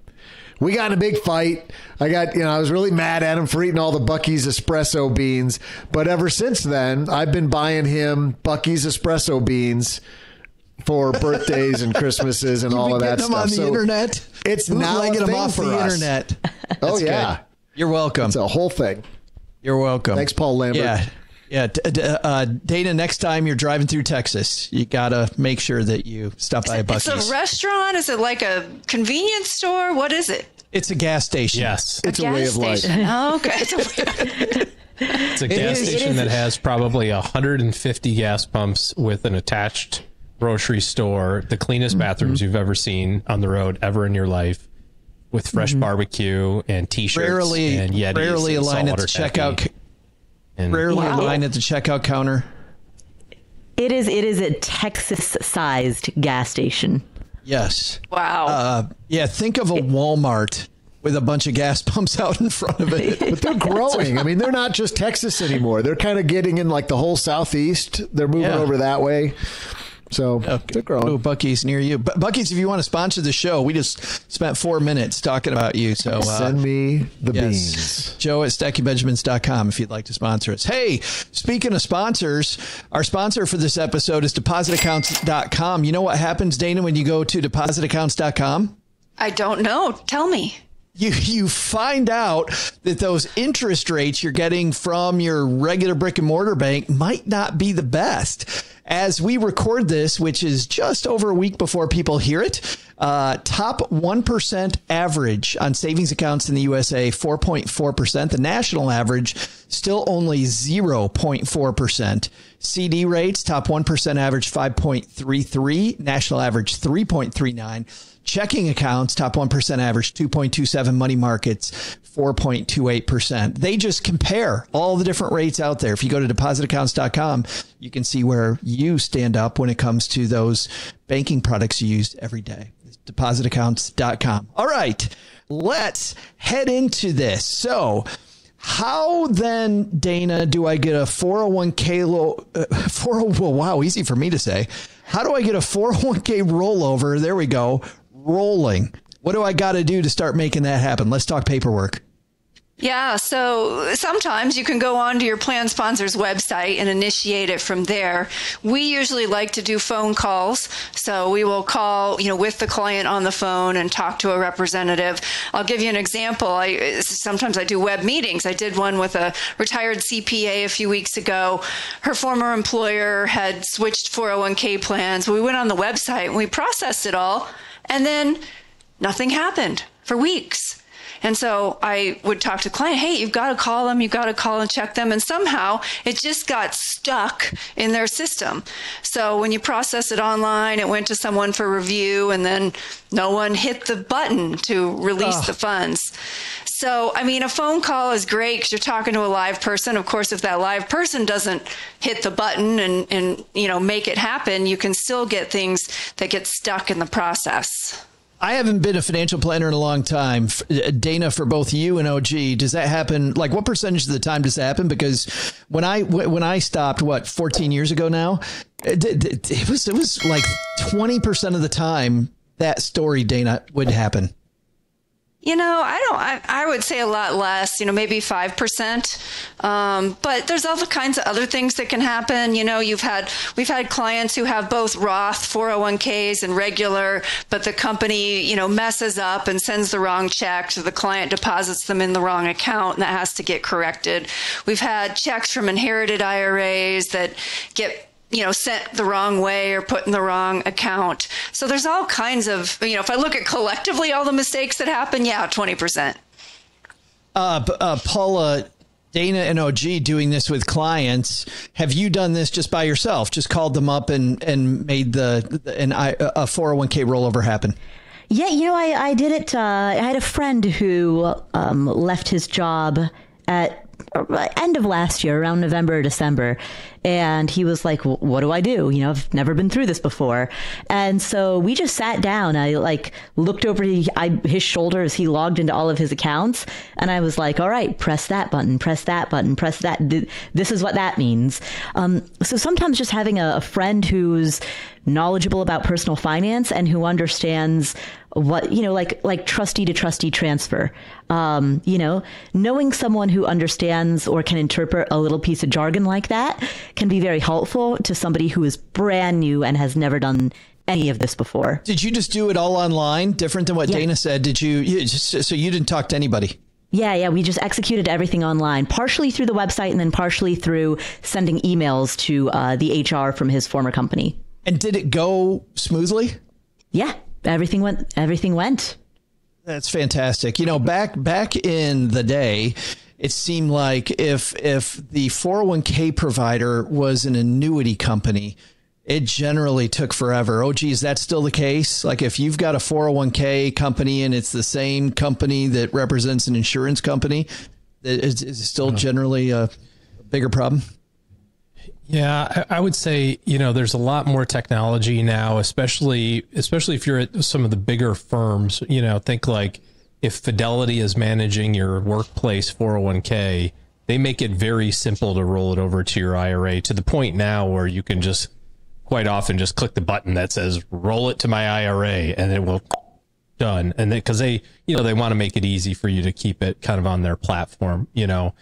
We got in a big fight. I got you know I was really mad at him for eating all the Buc-ee's espresso beans. But ever since then, I've been buying him Buc-ee's espresso beans for birthdays and Christmases and all of that them stuff. on the So internet. It's now a Bootlegging them off for the us. internet. Oh That's yeah, good. You're welcome. it's a whole thing. You're welcome. Thanks, Paul Lambert. Yeah. Yeah, d- d- uh, Dana. Next time you're driving through Texas, you gotta make sure that you stop by a It's a restaurant. Is it like a convenience store? What is it? It's a gas station. Yes. It's a, way gas of life. station. Oh, okay. It's a- It's a gas is- station is- that has probably 150 gas pumps with an attached grocery store, the cleanest Mm-hmm. bathrooms you've ever seen on the road ever in your life, with fresh barbecue and t-shirts Mm-hmm. Rarely, and Yetis rarely and line at the checkout. And Rarely Wow. line at the checkout counter. It is it is a Texas sized gas station. Yes. wow. Uh, yeah. Think of a Walmart with a bunch of gas pumps out in front of it. But they're growing. I mean, they're not just Texas anymore. They're kind of getting in like the whole southeast. They're moving Yeah. over that way. So they're growing. Oh, Buc-ee's near you. But Buc-ee's, if you want to sponsor the show, we just spent four minutes talking about you. So uh, Send me the Yes. beans. Joe at StackingBenjamins.com if you'd like to sponsor us. Hey, speaking of sponsors, our sponsor for this episode is depositaccounts.com. You know what happens, Dana, when you go to depositaccounts.com? I don't know. Tell me. You, you find out that those interest rates you're getting from your regular brick and mortar bank might not be the best. As we record this, which is just over a week before people hear it, uh, top 1% average on savings accounts in the USA, 4.4%. The national average, still only 0.4%. CD rates, top 1% average, 5.33. National average, 3.39. Checking accounts, top 1% average, 2.27. Money markets, 4.28%. They just compare all the different rates out there. If you go to depositaccounts.com, you can see where you stand up when it comes to those banking products you use every day. It's depositaccounts.com. All right, let's head into this. So, how then, Dana, do I get a 401k low? Uh, 40, well, wow, easy for me to say. How do I get a 401k rollover? There we go, rolling. What do I got to do to start making that happen? Let's talk paperwork. Yeah, so sometimes you can go onto your plan sponsor's website and initiate it from there. We usually like to do phone calls, so we will call, you know, with the client on the phone and talk to a representative. I'll give you an example. I sometimes I do web meetings. I did one with a retired CPA a few weeks ago. Her former employer had switched 401k plans. We went on the website and we processed it all, and then nothing happened for weeks. And so I would talk to the client, hey, you've got to call them, you've got to call and check them. And somehow it just got stuck in their system. So when you process it online, it went to someone for review, and then no one hit the button to release the funds. So, I mean, a phone call is great because you're talking to a live person. Of course, if that live person doesn't hit the button and, and, you know, make it happen, you can still get things that get stuck in the process. I haven't been a financial planner in a long time. Uh, Dana, for both you and OG, does that happen? Like, what percentage of the time does that happen? Because when I when I stopped, what 14 years ago now, it, it, was it was like 20 percent of the time that story, Dana, would happen. You know, I don't. I, I would say a lot less. You know, maybe five percent. Um, but there's all kinds of other things that can happen. You know, you've had we've had clients who have both Roth 401ks and regular, but the company you know messes up and sends the wrong check, so the client deposits them in the wrong account, and that has to get corrected. We've had checks from inherited IRAs that get you know, sent the wrong way or put in the wrong account. So there's all kinds of, you know, if I look at collectively all the mistakes that happen, yeah, 20%. Uh, uh, Paula, Dana and OG doing this with clients. Have you done this just by yourself? Just called them up and and made the an a 401k rollover happen? Yeah, you know, I, I did it. Uh, I had a friend who um, left his job at end of last year, around November or December. And he was like, what do I do? You know, I've never been through this before. And so we just sat down. I like looked over his shoulder as he logged into all of his accounts. And I was like, all right, press that button, press that button, press that. This is what that means. Um, so sometimes just having a friend who's knowledgeable about personal finance and who understands what you know like like trustee to trustee transfer um, you know knowing someone who understands or can interpret a little piece of jargon like that can be very helpful to somebody who is brand new and has never done any of this before did you just do it all online different than what yeah. dana said did you, you just, so you didn't talk to anybody yeah, yeah, we just executed everything online, partially through the website and then partially through sending emails to uh, the HR from his former company. And did it go smoothly? Yeah, everything went everything went. That's fantastic. You know, back back in the day, it seemed like if if the 401k provider was an annuity company, it generally took forever. Oh, geez, that's still the case. Like if you've got a 401k company and it's the same company that represents an insurance company, is it still generally a bigger problem? Yeah, I, would say you know there's a lot more technology now, especially especially if you're at some of the bigger firms. You know, think like if Fidelity is managing your workplace 401k, they make it very simple to roll it over to your IRA to the point now where you can just quite often just click the button that says roll it to my IRA and it will done. And because they, you know, they want to make it easy for you to keep it kind of on their platform, you know.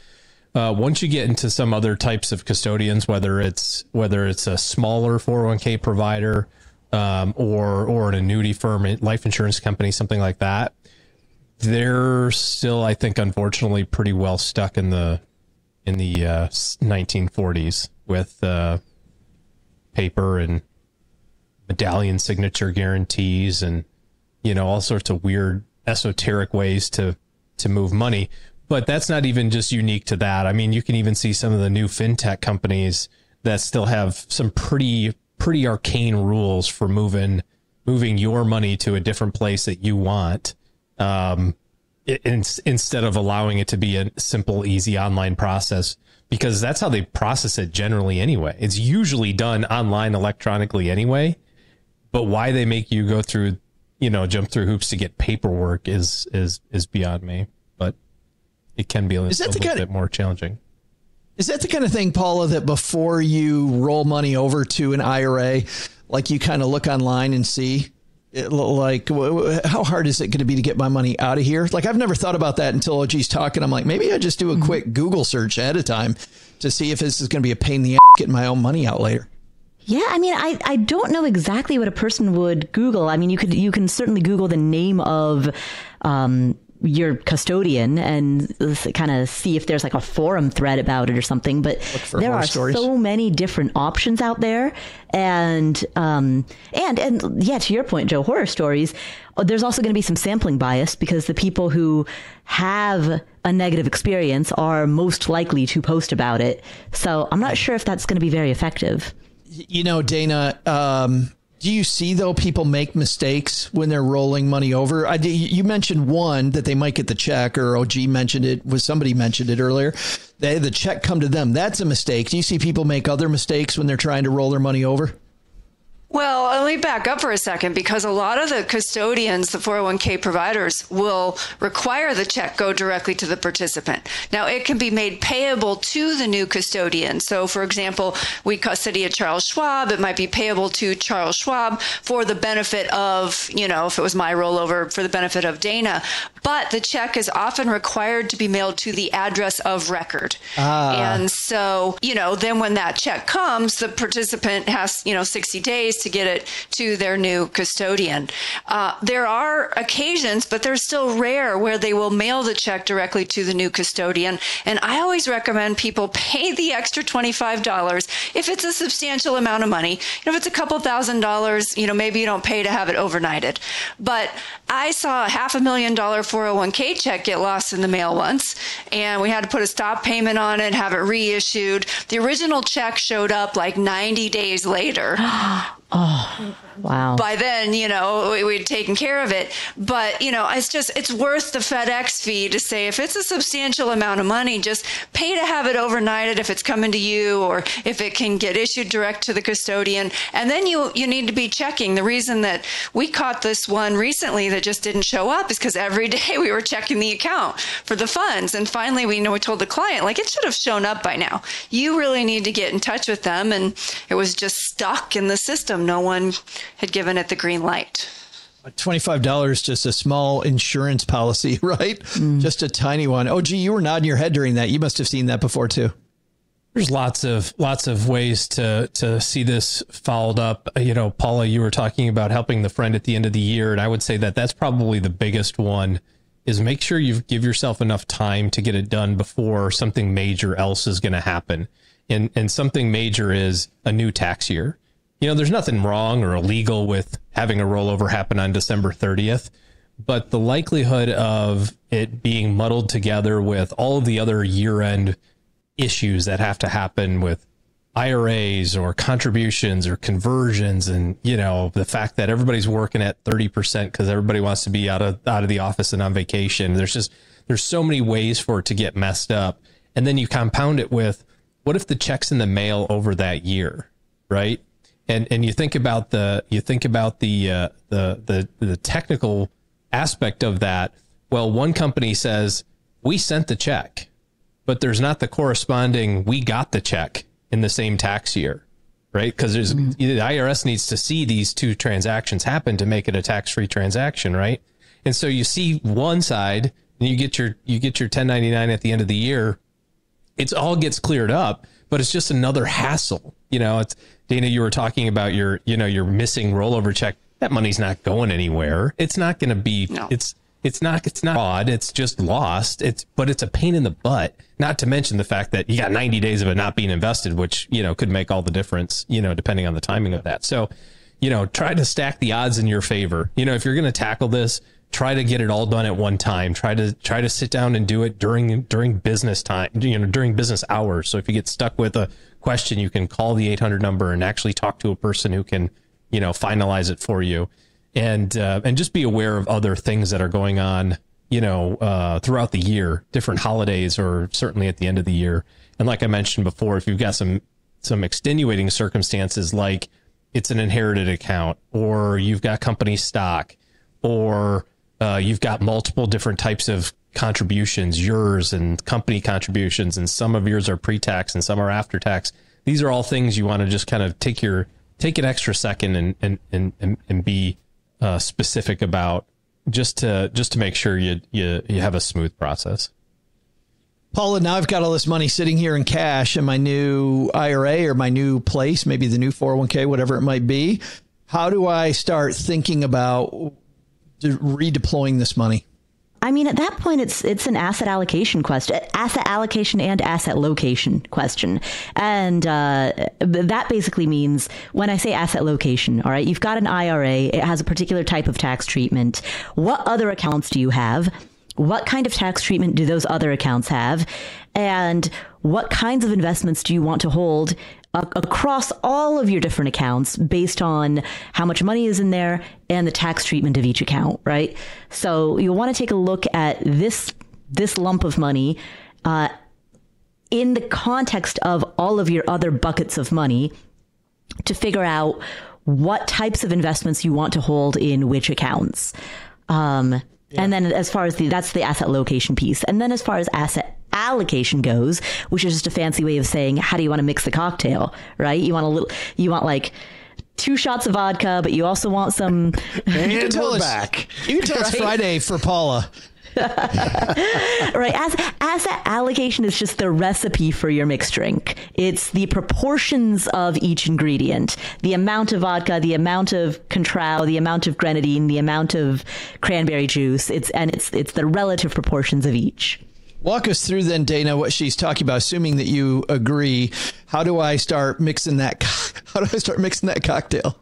Uh, once you get into some other types of custodians, whether it's whether it's a smaller 401k provider um, or or an annuity firm, life insurance company, something like that, they're still, I think, unfortunately, pretty well stuck in the in the uh, 1940s with uh, paper and medallion signature guarantees and you know all sorts of weird esoteric ways to to move money but that's not even just unique to that. I mean, you can even see some of the new fintech companies that still have some pretty pretty arcane rules for moving moving your money to a different place that you want. Um, in, instead of allowing it to be a simple, easy online process, because that's how they process it generally anyway. It's usually done online electronically anyway. But why they make you go through, you know, jump through hoops to get paperwork is is is beyond me it can be a, is that a little bit of, more challenging. Is that the kind of thing, Paula, that before you roll money over to an IRA, like you kind of look online and see, it, like how hard is it going to be to get my money out of here? Like I've never thought about that until OG's talking. I'm like, maybe I just do a mm-hmm. quick Google search ahead of time to see if this is going to be a pain in the ass getting my own money out later. Yeah, I mean, I, I don't know exactly what a person would Google. I mean, you could you can certainly Google the name of um, your custodian and kind of see if there's like a forum thread about it or something. But there are stories. so many different options out there, and um, and and yeah, to your point, Joe, horror stories. Uh, there's also going to be some sampling bias because the people who have a negative experience are most likely to post about it. So I'm not sure if that's going to be very effective. You know, Dana. Um, do you see though people make mistakes when they're rolling money over? I, you mentioned one that they might get the check, or OG mentioned it. Was somebody mentioned it earlier? They the check come to them. That's a mistake. Do you see people make other mistakes when they're trying to roll their money over? Well, let me back up for a second because a lot of the custodians, the 401k providers, will require the check go directly to the participant. Now, it can be made payable to the new custodian. So, for example, we custody at Charles Schwab, it might be payable to Charles Schwab for the benefit of, you know, if it was my rollover, for the benefit of Dana. But the check is often required to be mailed to the address of record. Ah. And so, you know, then when that check comes, the participant has, you know, 60 days to get it to their new custodian. Uh, there are occasions, but they're still rare, where they will mail the check directly to the new custodian. And I always recommend people pay the extra $25 if it's a substantial amount of money. You know, if it's a couple thousand dollars, you know, maybe you don't pay to have it overnighted. But I saw a half a million dollar 401k check get lost in the mail once, and we had to put a stop payment on it, have it reissued. The original check showed up like 90 days later. Oh, wow. By then, you know, we, we'd taken care of it. But, you know, it's just, it's worth the FedEx fee to say if it's a substantial amount of money, just pay to have it overnighted if it's coming to you or if it can get issued direct to the custodian. And then you, you need to be checking. The reason that we caught this one recently that just didn't show up is because every day we were checking the account for the funds. And finally, we you know we told the client, like, it should have shown up by now. You really need to get in touch with them. And it was just stuck in the system. No one had given it the green light. $25 just a small insurance policy, right? Mm. Just a tiny one. Oh, gee, you were nodding your head during that. You must have seen that before too. There's lots of lots of ways to to see this followed up. Uh, you know, Paula, you were talking about helping the friend at the end of the year, and I would say that that's probably the biggest one. Is make sure you give yourself enough time to get it done before something major else is going to happen, and and something major is a new tax year. You know, there's nothing wrong or illegal with having a rollover happen on December 30th, but the likelihood of it being muddled together with all of the other year end issues that have to happen with IRAs or contributions or conversions and you know the fact that everybody's working at 30% cuz everybody wants to be out of out of the office and on vacation. There's just there's so many ways for it to get messed up. And then you compound it with what if the checks in the mail over that year right and and you think about the you think about the uh, the the the technical aspect of that. Well one company says we sent the check but there's not the corresponding we got the check in the same tax year right? Because there's the irs needs to see these two transactions happen to make it a tax-free transaction right? And so you see one side and you get your you get your 1099 at the end of the year. It's all gets cleared up but it's just another hassle. You know it's dana you were talking about your you know your missing rollover check. That money's not going anywhere. It's not going to be No. it's it's not it's not odd it's just lost. It's but it's a pain in the butt. Not to mention the fact that you got 90 days of it not being invested which you know could make all the difference you know depending on the timing of that. So you know try to stack the odds in your favor. You know if you're going to tackle this try to get it all done at one time. Try to try to sit down and do it during during business time you know during business hours. So if you get stuck with a question you can call the 800 number and actually talk to a person who can you know finalize it for you. And uh, and just be aware of other things that are going on you know uh, throughout the year different holidays or certainly at the end of the year. And like i mentioned before if you've got some some extenuating circumstances like it's an inherited account or you've got company stock or uh, you've got multiple different types of contributions yours and company contributions and some of yours are pre-tax and some are after tax these are all things you want to just kind of take your take an extra second and and and, and, be uh, specific about just to just to make sure you you you have a smooth process Paula, now I've got all this money sitting here in cash in my new IRA or my new place, maybe the new 401k, whatever it might be. How do I start thinking about redeploying this money? I mean, at that point, it's it's an asset allocation question, asset allocation and asset location question, and uh, that basically means when I say asset location, all right, you've got an IRA, it has a particular type of tax treatment. What other accounts do you have? What kind of tax treatment do those other accounts have? And what kinds of investments do you want to hold across all of your different accounts based on how much money is in there and the tax treatment of each account, right? So you'll want to take a look at this this lump of money uh, in the context of all of your other buckets of money to figure out what types of investments you want to hold in which accounts. Um, And then as far as the that's the asset location piece. And then as far as asset allocation goes, which is just a fancy way of saying how do you want to mix the cocktail, right? You want a little you want like two shots of vodka, but you also want some And tell we're us- back. You can tell us Friday for Paula. right. As asset allocation is just the recipe for your mixed drink. It's the proportions of each ingredient, the amount of vodka, the amount of Cointreau, the amount of grenadine, the amount of cranberry juice. It's and it's it's the relative proportions of each. Walk us through then, Dana, what she's talking about. Assuming that you agree, how do I start mixing that? How do I start mixing that cocktail?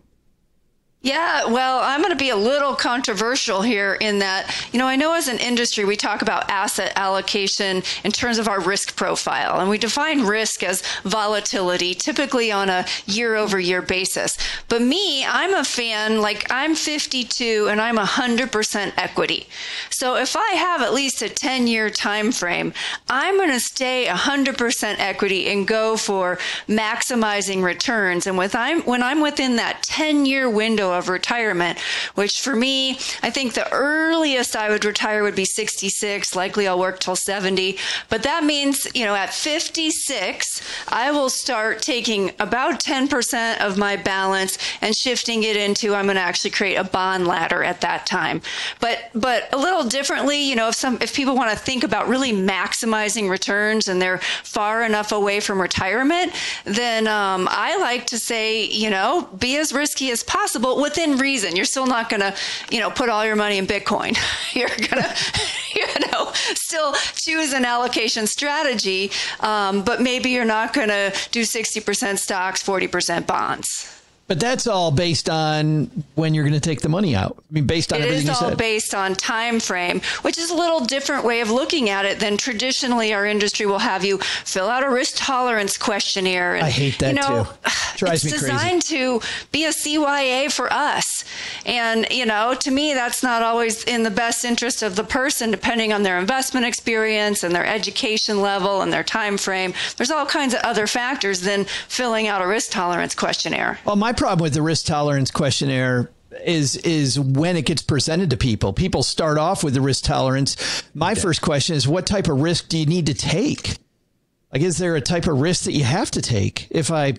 Yeah, well, I'm going to be a little controversial here in that, you know, I know as an industry we talk about asset allocation in terms of our risk profile, and we define risk as volatility, typically on a year over year basis. But me, I'm a fan, like I'm 52 and I'm 100% equity. So if I have at least a 10 year time frame, I'm going to stay 100% equity and go for maximizing returns. And with I'm when I'm within that 10 year window of retirement, which for me, I think the earliest I would retire would be 66. Likely I'll work till 70. But that means, you know, at 56, I will start taking about 10% of my balance and shifting it into I'm going to actually create a bond ladder at that time. But but a little differently, you know, if some if people want to think about really maximizing returns and they're far enough away from retirement, then um, I like to say, you know, be as risky as possible within reason. You're still not going to, you know, put all your money in Bitcoin. You're going to, you know, still choose an allocation strategy, um, but maybe you're not going to do 60% stocks, 40% bonds. But that's all based on when you're going to take the money out. I mean, based on it everything is all said. based on time frame, which is a little different way of looking at it than traditionally our industry will have you fill out a risk tolerance questionnaire. And, I hate that you know, too. Drives it's me crazy. designed to be a CYA for us, and you know, to me, that's not always in the best interest of the person, depending on their investment experience and their education level and their time frame. There's all kinds of other factors than filling out a risk tolerance questionnaire. Well, my problem with the risk tolerance questionnaire is is when it gets presented to people. People start off with the risk tolerance. My first question is what type of risk do you need to take? Like is there a type of risk that you have to take? If I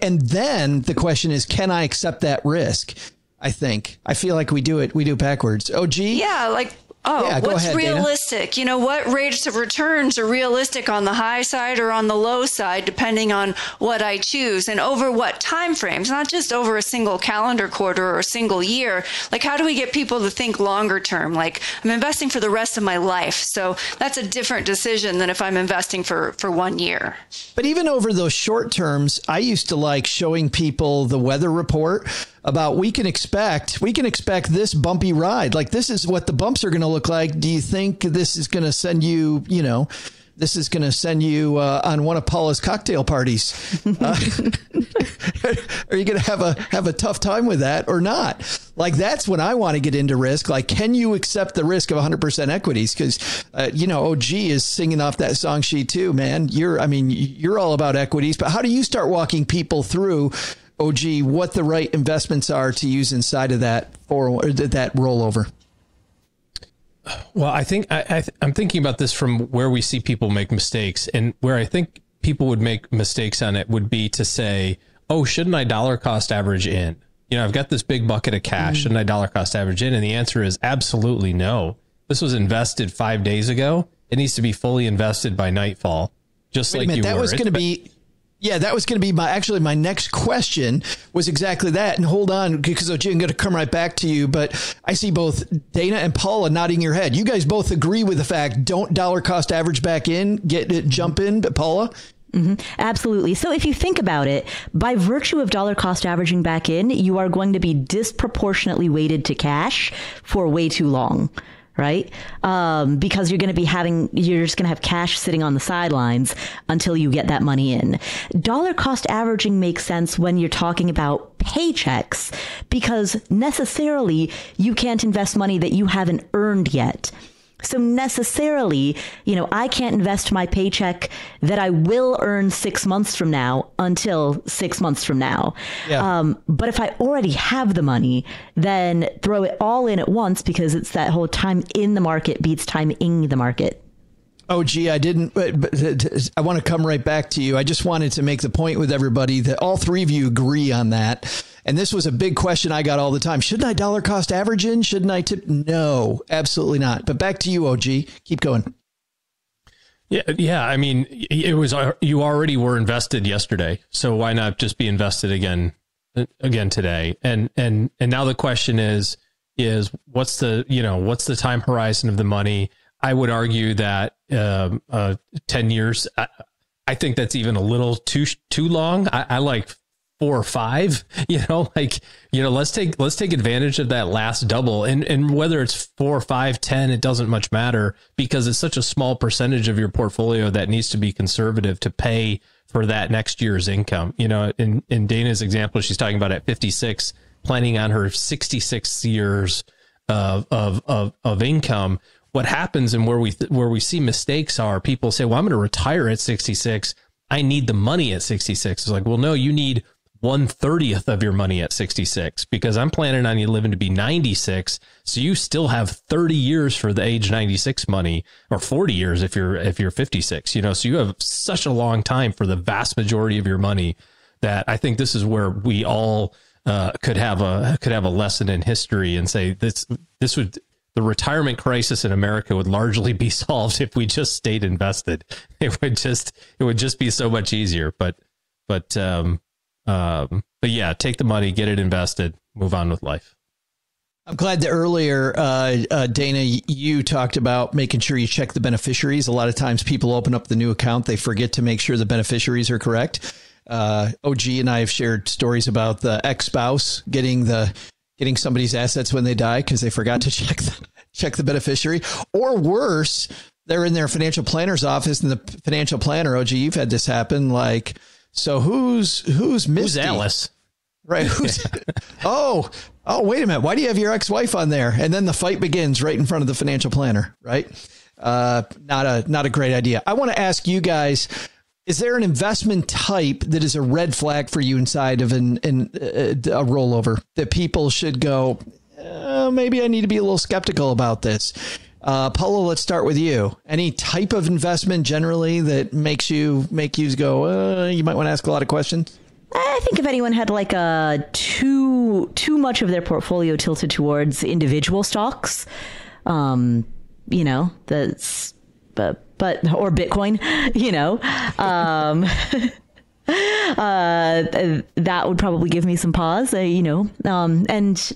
and then the question is can I accept that risk? I think. I feel like we do it we do it backwards. Oh gee. Yeah, like oh, Yeah, what's ahead, Dana. realistic? You know, what rates of returns are realistic on the high side or on the low side, depending on what I choose, and over what time frames? Not just over a single calendar quarter or a single year. Like, how do we get people to think longer term? Like, I'm investing for the rest of my life, so that's a different decision than if I'm investing for for one year. But even over those short terms, I used to like showing people the weather report about we can expect we can expect this bumpy ride. Like this is what the bumps are going to look like. Do you think this is going to send you, you know, this is going to send you uh, on one of Paula's cocktail parties? Uh, are you going to have a have a tough time with that or not? Like that's when I want to get into risk. Like, can you accept the risk of 100% equities? Because uh, you know, OG is singing off that song sheet too, man. You're, I mean, you're all about equities, but how do you start walking people through? OG, what the right investments are to use inside of that for or that rollover. Well, I think I, I, I'm thinking about this from where we see people make mistakes, and where I think people would make mistakes on it would be to say, "Oh, shouldn't I dollar cost average in?" You know, I've got this big bucket of cash. Mm. Shouldn't I dollar cost average in? And the answer is absolutely no. This was invested five days ago. It needs to be fully invested by nightfall, just Wait a like minute, you that were. was going to be. Yeah, that was going to be my actually my next question was exactly that. And hold on, because I'm going to come right back to you. But I see both Dana and Paula nodding your head. You guys both agree with the fact don't dollar cost average back in, get it, jump in. But Paula, mm-hmm. Absolutely. So if you think about it, by virtue of dollar cost averaging back in, you are going to be disproportionately weighted to cash for way too long. Right? Um, because you're going to be having, you're just going to have cash sitting on the sidelines until you get that money in. Dollar cost averaging makes sense when you're talking about paychecks because necessarily you can't invest money that you haven't earned yet. So necessarily, you know, I can't invest my paycheck that I will earn six months from now until six months from now. Yeah. Um, but if I already have the money, then throw it all in at once because it's that whole time in the market beats time in the market. Oh, gee, I didn't, but, but uh, I want to come right back to you. I just wanted to make the point with everybody that all three of you agree on that. And this was a big question I got all the time. Shouldn't I dollar cost average in? Shouldn't I tip? No, absolutely not. But back to you, OG. Keep going. Yeah, yeah. I mean, it was uh, you already were invested yesterday, so why not just be invested again, uh, again today? And and and now the question is, is what's the you know what's the time horizon of the money? I would argue that um, uh, ten years. I, I, think that's even a little too too long. I, I like four or five you know like you know let's take let's take advantage of that last double and and whether it's four or five ten it doesn't much matter because it's such a small percentage of your portfolio that needs to be conservative to pay for that next year's income you know in in dana's example she's talking about at 56 planning on her 66 years of of of, of income what happens and where we where we see mistakes are people say well i'm going to retire at 66 I need the money at 66. It's like, well, no, you need one thirtieth of your money at 66 because I'm planning on you living to be 96. So you still have 30 years for the age 96 money or 40 years if you're, if you're 56, you know, so you have such a long time for the vast majority of your money that I think this is where we all, uh, could have a, could have a lesson in history and say this, this would, the retirement crisis in America would largely be solved if we just stayed invested. It would just, it would just be so much easier. But, but, um, um, but yeah, take the money, get it invested, move on with life. I'm glad that earlier, uh, uh, Dana, you talked about making sure you check the beneficiaries. A lot of times people open up the new account, they forget to make sure the beneficiaries are correct. Uh, OG and I have shared stories about the ex spouse getting the getting somebody's assets when they die because they forgot to check the, check the beneficiary, or worse, they're in their financial planner's office and the financial planner, OG, you've had this happen, like so who's who's Misty? Who's Alice? Right. Who's, oh, oh, wait a minute. Why do you have your ex-wife on there? And then the fight begins right in front of the financial planner, right? Uh, not a not a great idea. I want to ask you guys: Is there an investment type that is a red flag for you inside of an, an uh, a rollover that people should go? Uh, maybe I need to be a little skeptical about this. Uh, Paulo, let's start with you. Any type of investment generally that makes you make you go, uh, you might want to ask a lot of questions? I think if anyone had like a too too much of their portfolio tilted towards individual stocks, um, you know, that's but but or Bitcoin, you know, um, uh, that would probably give me some pause, uh, you know, um, and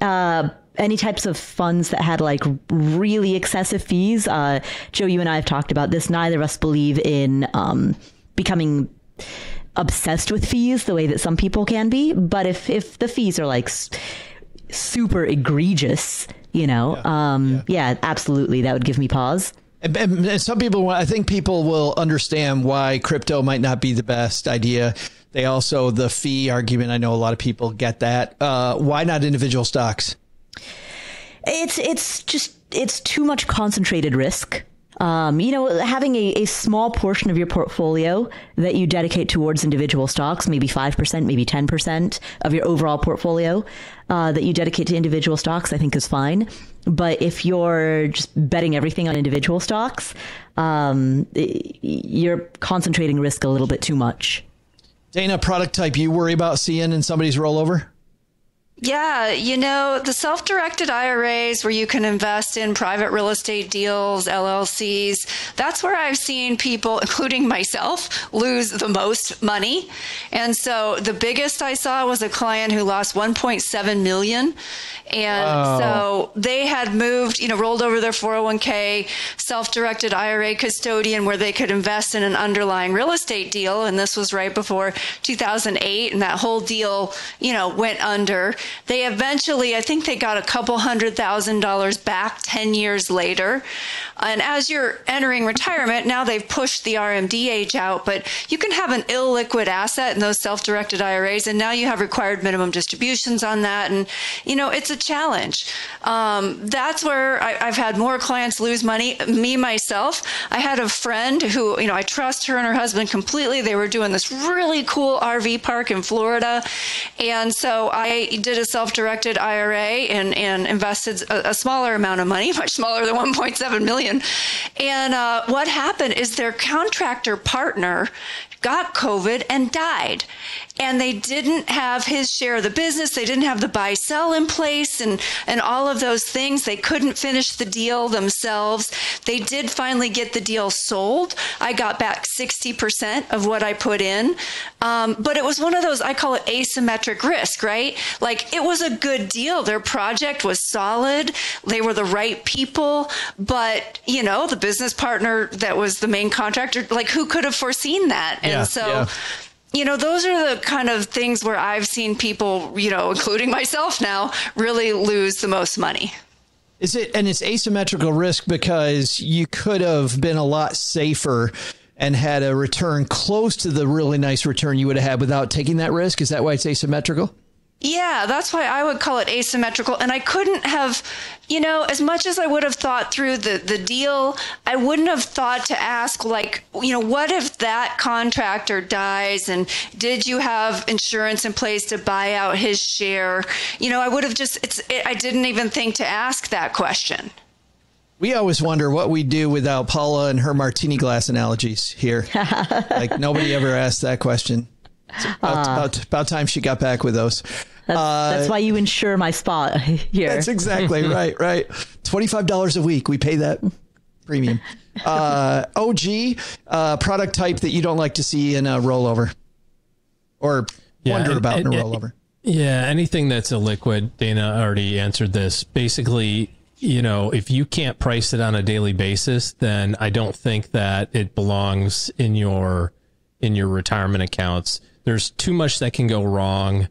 uh, any types of funds that had like really excessive fees. Uh, Joe, you and I have talked about this. Neither of us believe in um, becoming obsessed with fees the way that some people can be. But if if the fees are like s- super egregious, you know, yeah. Um, yeah. yeah, absolutely, that would give me pause. And, and some people, I think people will understand why crypto might not be the best idea. They also the fee argument. I know a lot of people get that. Uh, why not individual stocks? It's it's just it's too much concentrated risk. Um, you know, having a, a small portion of your portfolio that you dedicate towards individual stocks, maybe 5%, maybe 10% of your overall portfolio uh, that you dedicate to individual stocks, I think is fine. But if you're just betting everything on individual stocks, um, you're concentrating risk a little bit too much. Dana, product type you worry about seeing in somebody's rollover? Yeah, you know, the self directed IRAs where you can invest in private real estate deals, LLCs, that's where I've seen people, including myself, lose the most money. And so the biggest I saw was a client who lost 1.7 million. And wow. so they had moved, you know, rolled over their 401k, self directed IRA custodian where they could invest in an underlying real estate deal. And this was right before 2008. And that whole deal, you know, went under. They eventually, I think they got a couple hundred thousand dollars back 10 years later. And as you're entering retirement, now they've pushed the RMD age out, but you can have an illiquid asset in those self directed IRAs. And now you have required minimum distributions on that. And, you know, it's a challenge. Um, that's where I, have had more clients lose money. Me, myself, I had a friend who, you know, I trust her and her husband completely. They were doing this really cool RV park in Florida. And so I did did a self-directed IRA and, and invested a, a smaller amount of money, much smaller than 1.7 million. And uh, what happened is their contractor partner got COVID and died. And they didn't have his share of the business. They didn't have the buy sell in place and, and all of those things. They couldn't finish the deal themselves. They did finally get the deal sold. I got back 60% of what I put in. Um, but it was one of those, I call it asymmetric risk, right? Like it was a good deal. Their project was solid. They were the right people. But, you know, the business partner that was the main contractor, like who could have foreseen that? And Yeah, so, yeah. you know, those are the kind of things where I've seen people, you know, including myself now, really lose the most money. Is it and it's asymmetrical risk because you could have been a lot safer and had a return close to the really nice return you would have had without taking that risk? Is that why it's asymmetrical? Yeah, that's why I would call it asymmetrical. And I couldn't have, you know, as much as I would have thought through the, the deal, I wouldn't have thought to ask, like, you know, what if that contractor dies and did you have insurance in place to buy out his share? You know, I would have just, it's, it, I didn't even think to ask that question. We always wonder what we'd do without Paula and her martini glass analogies here. like nobody ever asked that question. It's about, ah. about, about time she got back with those. That's, Uh, that's why you insure my spot here. That's exactly right. Right. Twenty-five dollars a week. We pay that premium. Uh, OG uh, product type that you don't like to see in a rollover, or wonder and- about in a rollover. Yeah, anything that's a liquid, Dana already answered this. Basically, you know, if you can't price it on a daily basis, then I don't think that it belongs in your in your retirement accounts. There's too much that can go wrong,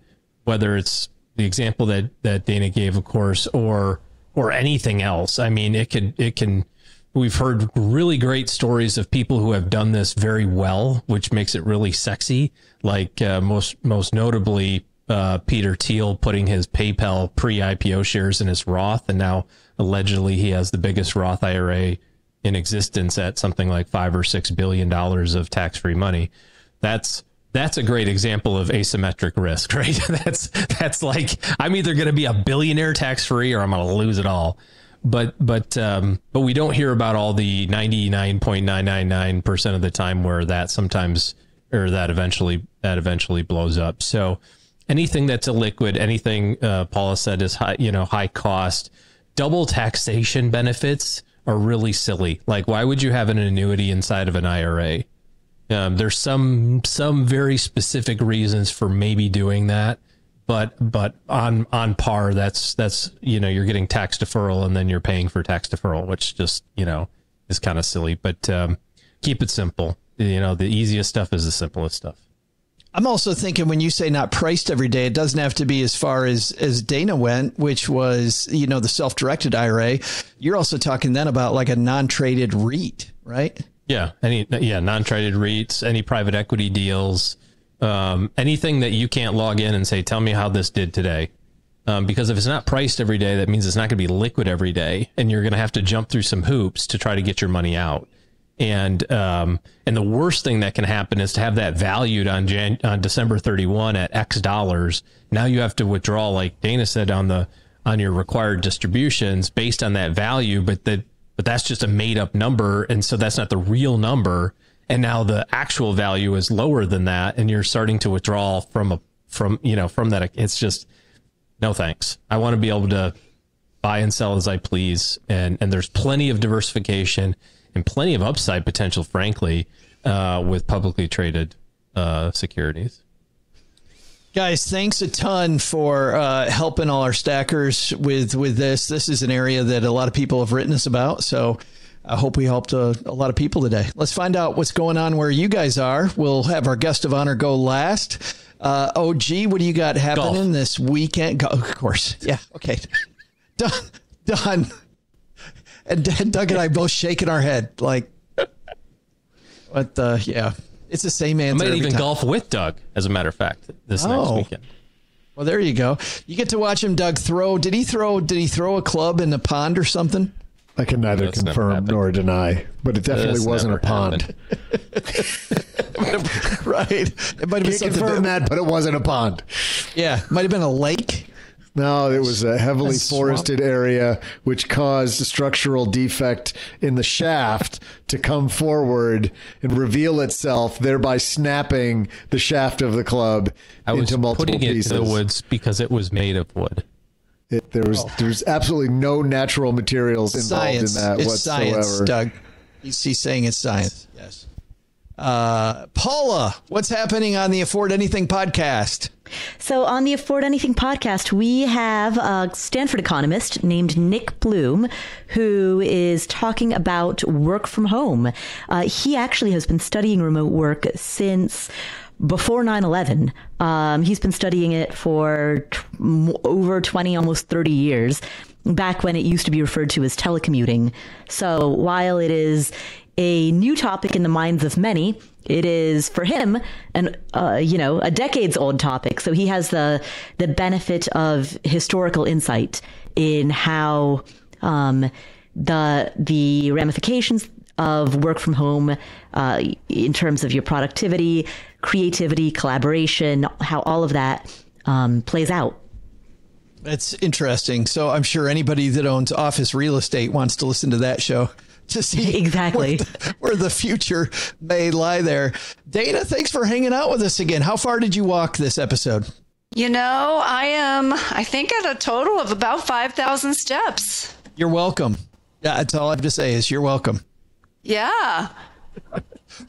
whether it's the example that that Dana gave, of course, or or anything else. I mean, it could it can we've heard really great stories of people who have done this very well, which makes it really sexy. Like uh, most most notably, uh, Peter Thiel putting his PayPal pre-IPO shares in his Roth, and now allegedly he has the biggest Roth IRA in existence at something like five or six billion dollars of tax-free money. That's that's a great example of asymmetric risk, right? that's that's like I'm either going to be a billionaire tax-free or I'm going to lose it all. But but um, but we don't hear about all the 99.999% of the time where that sometimes or that eventually that eventually blows up. So anything that's a liquid anything uh, paula said is high you know high cost double taxation benefits are really silly. Like why would you have an annuity inside of an ira um, there's some some very specific reasons for maybe doing that, but but on on par, that's that's you know you're getting tax deferral and then you're paying for tax deferral, which just you know is kind of silly. But um, keep it simple. You know the easiest stuff is the simplest stuff. I'm also thinking when you say not priced every day, it doesn't have to be as far as as Dana went, which was you know the self-directed IRA. You're also talking then about like a non-traded REIT, right? Yeah, any yeah non-traded REITs, any private equity deals, um, anything that you can't log in and say, "Tell me how this did today." Um, because if it's not priced every day, that means it's not going to be liquid every day, and you're going to have to jump through some hoops to try to get your money out. And um, and the worst thing that can happen is to have that valued on Jan- on December 31 at X dollars. Now you have to withdraw, like Dana said, on the on your required distributions based on that value, but that but that's just a made up number, and so that's not the real number. And now the actual value is lower than that, and you're starting to withdraw from a from you know from that. It's just no thanks. I want to be able to buy and sell as I please, and and there's plenty of diversification and plenty of upside potential, frankly, uh, with publicly traded uh, securities. Guys, thanks a ton for uh, helping all our stackers with with this. This is an area that a lot of people have written us about, so I hope we helped a, a lot of people today. Let's find out what's going on where you guys are. We'll have our guest of honor go last. Uh, OG, what do you got happening Golf. this weekend? Go, of course, yeah, okay, done, done. And, and Doug and I both shaking our head like, what the? Yeah, it's the same answer. I might even time. golf with Doug, as a matter of fact, this next Oh. weekend. Well, there you go. You get to watch him, Doug, throw. Did he throw? Did he throw a club in a pond or something? I can neither That's confirm nor deny, but it definitely That's wasn't a pond. right. It might have been Can't confirm that, but it wasn't a pond. Yeah, might have been a lake. No, it was a heavily A forested area, which caused a structural defect in the shaft to come forward and reveal itself, thereby snapping the shaft of the club I was into multiple putting it pieces. to the woods because it was made of wood. It, there was there's absolutely no natural materials involved Science. in that it's whatsoever. science, Doug. He's, he's saying it's science. Yes. Uh, Paula, what's happening on the Afford Anything podcast? So, on the Afford Anything podcast, we have a Stanford economist named Nick Bloom who is talking about work from home. Uh, he actually has been studying remote work since before 9 11. Um, he's been studying it for t- over 20, almost 30 years, back when it used to be referred to as telecommuting. So, while it is a new topic in the minds of many. It is for him an uh, you know a decades old topic. So he has the the benefit of historical insight in how um, the the ramifications of work from home uh, in terms of your productivity, creativity, collaboration, how all of that um, plays out. That's interesting. So I'm sure anybody that owns office real estate wants to listen to that show to see Exactly. where the, where the future may lie there. Dana, thanks for hanging out with us again. How far did you walk this episode? You know, I am, I think, at a total of about 5,000 steps. You're welcome. Yeah, that's all I have to say is you're welcome. Yeah.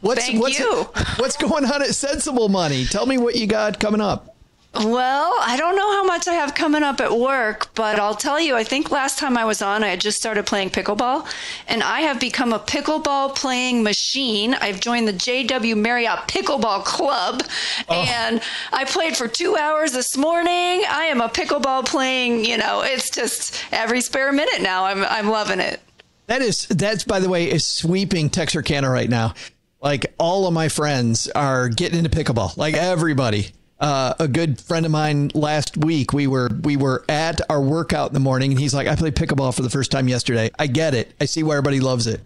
What's Thank what's, you. what's going on at Sensible Money? Tell me what you got coming up. Well, I don't know how much I have coming up at work, but I'll tell you, I think last time I was on, I had just started playing pickleball, and I have become a pickleball playing machine. I've joined the JW Marriott Pickleball Club, oh. and I played for two hours this morning. I am a pickleball playing, you know, it's just every spare minute now. I'm, I'm loving it. That is that's by the way is sweeping Texarkana right now. Like all of my friends are getting into pickleball. Like everybody. Uh, a good friend of mine last week, we were we were at our workout in the morning, and he's like, "I played pickleball for the first time yesterday. I get it. I see why everybody loves it."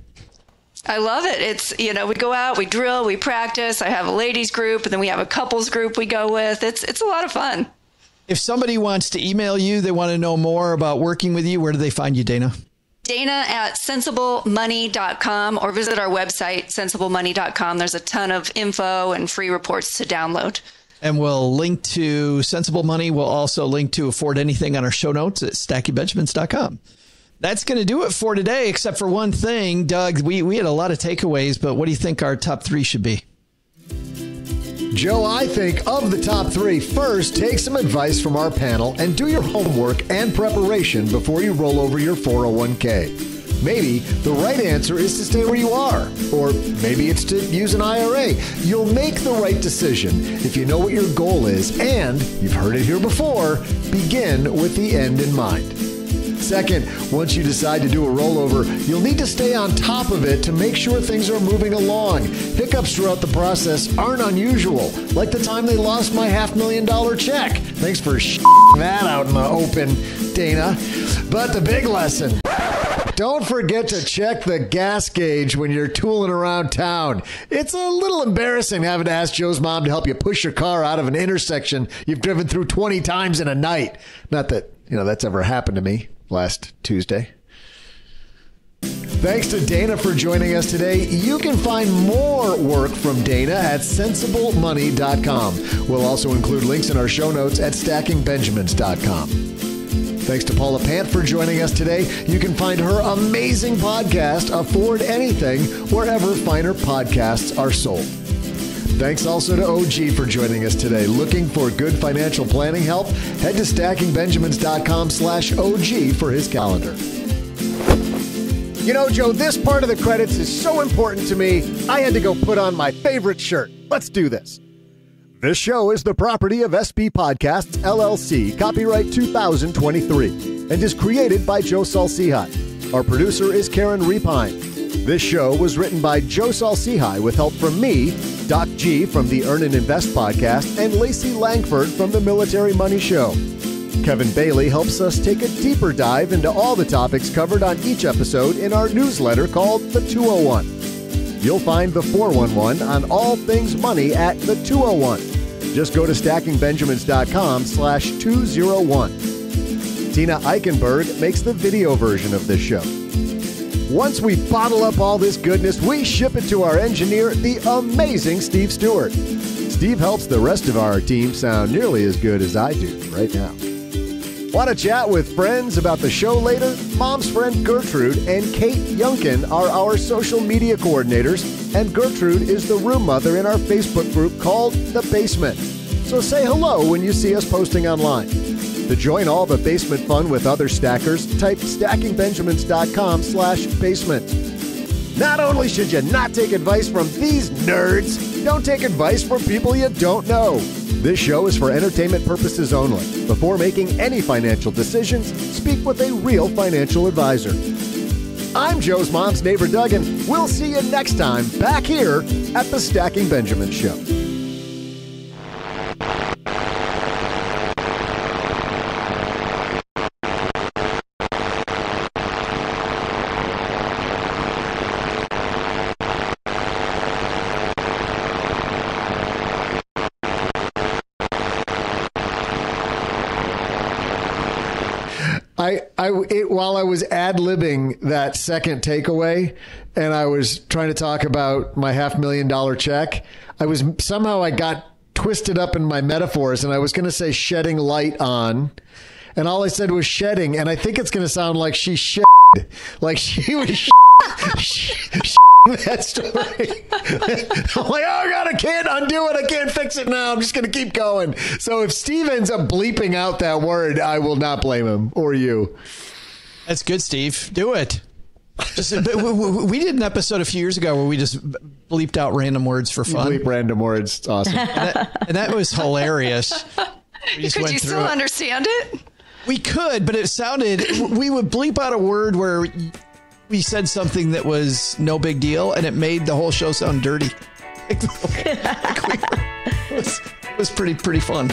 I love it. It's, you know, we go out, we drill, we practice. I have a ladies group and then we have a couples group we go with. It's it's a lot of fun. If somebody wants to email you, they want to know more about working with you. Where do they find you, Dana? Dana at sensiblemoney.com or visit our website, sensiblemoney.com. There's a ton of info and free reports to download. And we'll link to Sensible Money. We'll also link to Afford Anything on our show notes at stackingbenjamins.com. That's going to do it for today, except for one thing. Doug, we, we had a lot of takeaways, but what do you think our top three should be? Joe, I think of the top three, first take some advice from our panel and do your homework and preparation before you roll over your 401k. Maybe the right answer is to stay where you are, or maybe it's to use an IRA. You'll make the right decision if you know what your goal is, and you've heard it here before begin with the end in mind. Second, once you decide to do a rollover, you'll need to stay on top of it to make sure things are moving along. Hiccups throughout the process aren't unusual, like the time they lost my half million dollar check. Thanks for that out in the open, Dana. But the big lesson don't forget to check the gas gauge when you're tooling around town. It's a little embarrassing having to ask Joe's mom to help you push your car out of an intersection you've driven through 20 times in a night. Not that, you know, that's ever happened to me last Tuesday. Thanks to Dana for joining us today. You can find more work from Dana at sensiblemoney.com. We'll also include links in our show notes at stackingbenjamins.com. Thanks to Paula Pant for joining us today. You can find her amazing podcast, Afford Anything, wherever finer podcasts are sold. Thanks also to OG for joining us today. Looking for good financial planning help? Head to stackingbenjamins.com slash OG for his calendar. You know, Joe, this part of the credits is so important to me, I had to go put on my favorite shirt. Let's do this. This show is the property of SB Podcasts, LLC, copyright 2023, and is created by Joe Saul-Sehy. Our producer is Karen Repine. This show was written by Joe Saul-Sehy with help from me, Doc G from the Earn and Invest podcast, and Lacey Langford from the Military Money Show. Kevin Bailey helps us take a deeper dive into all the topics covered on each episode in our newsletter called The 201. You'll find the 411 on all things money at the 201. Just go to stackingbenjamins.com slash 201. Tina Eichenberg makes the video version of this show. Once we bottle up all this goodness, we ship it to our engineer, the amazing Steve Stewart. Steve helps the rest of our team sound nearly as good as I do right now. Want to chat with friends about the show later? Mom's friend Gertrude and Kate Yunkin are our social media coordinators, and Gertrude is the room mother in our Facebook group called The Basement. So say hello when you see us posting online. To join all the basement fun with other stackers, type stackingbenjamins.com slash basement. Not only should you not take advice from these nerds, don't take advice from people you don't know. This show is for entertainment purposes only. Before making any financial decisions, speak with a real financial advisor. I'm Joe's mom's neighbor Doug, and we'll see you next time back here at the Stacking Benjamin Show. While I was ad libbing that second takeaway, and I was trying to talk about my half million dollar check, I was somehow I got twisted up in my metaphors, and I was going to say shedding light on, and all I said was shedding, and I think it's going to sound like she shed, like she was. that story. I'm like, oh god, I can't undo it. I can't fix it now. I'm just gonna keep going. So if Steve ends up bleeping out that word, I will not blame him or you. That's good, Steve. Do it. Just, we did an episode a few years ago where we just bleeped out random words for fun. Bleep random words. It's awesome. and, that, and that was hilarious. Could you still it. understand it? We could, but it sounded. We would bleep out a word where we said something that was no big deal, and it made the whole show sound dirty. it, was, it was pretty pretty fun.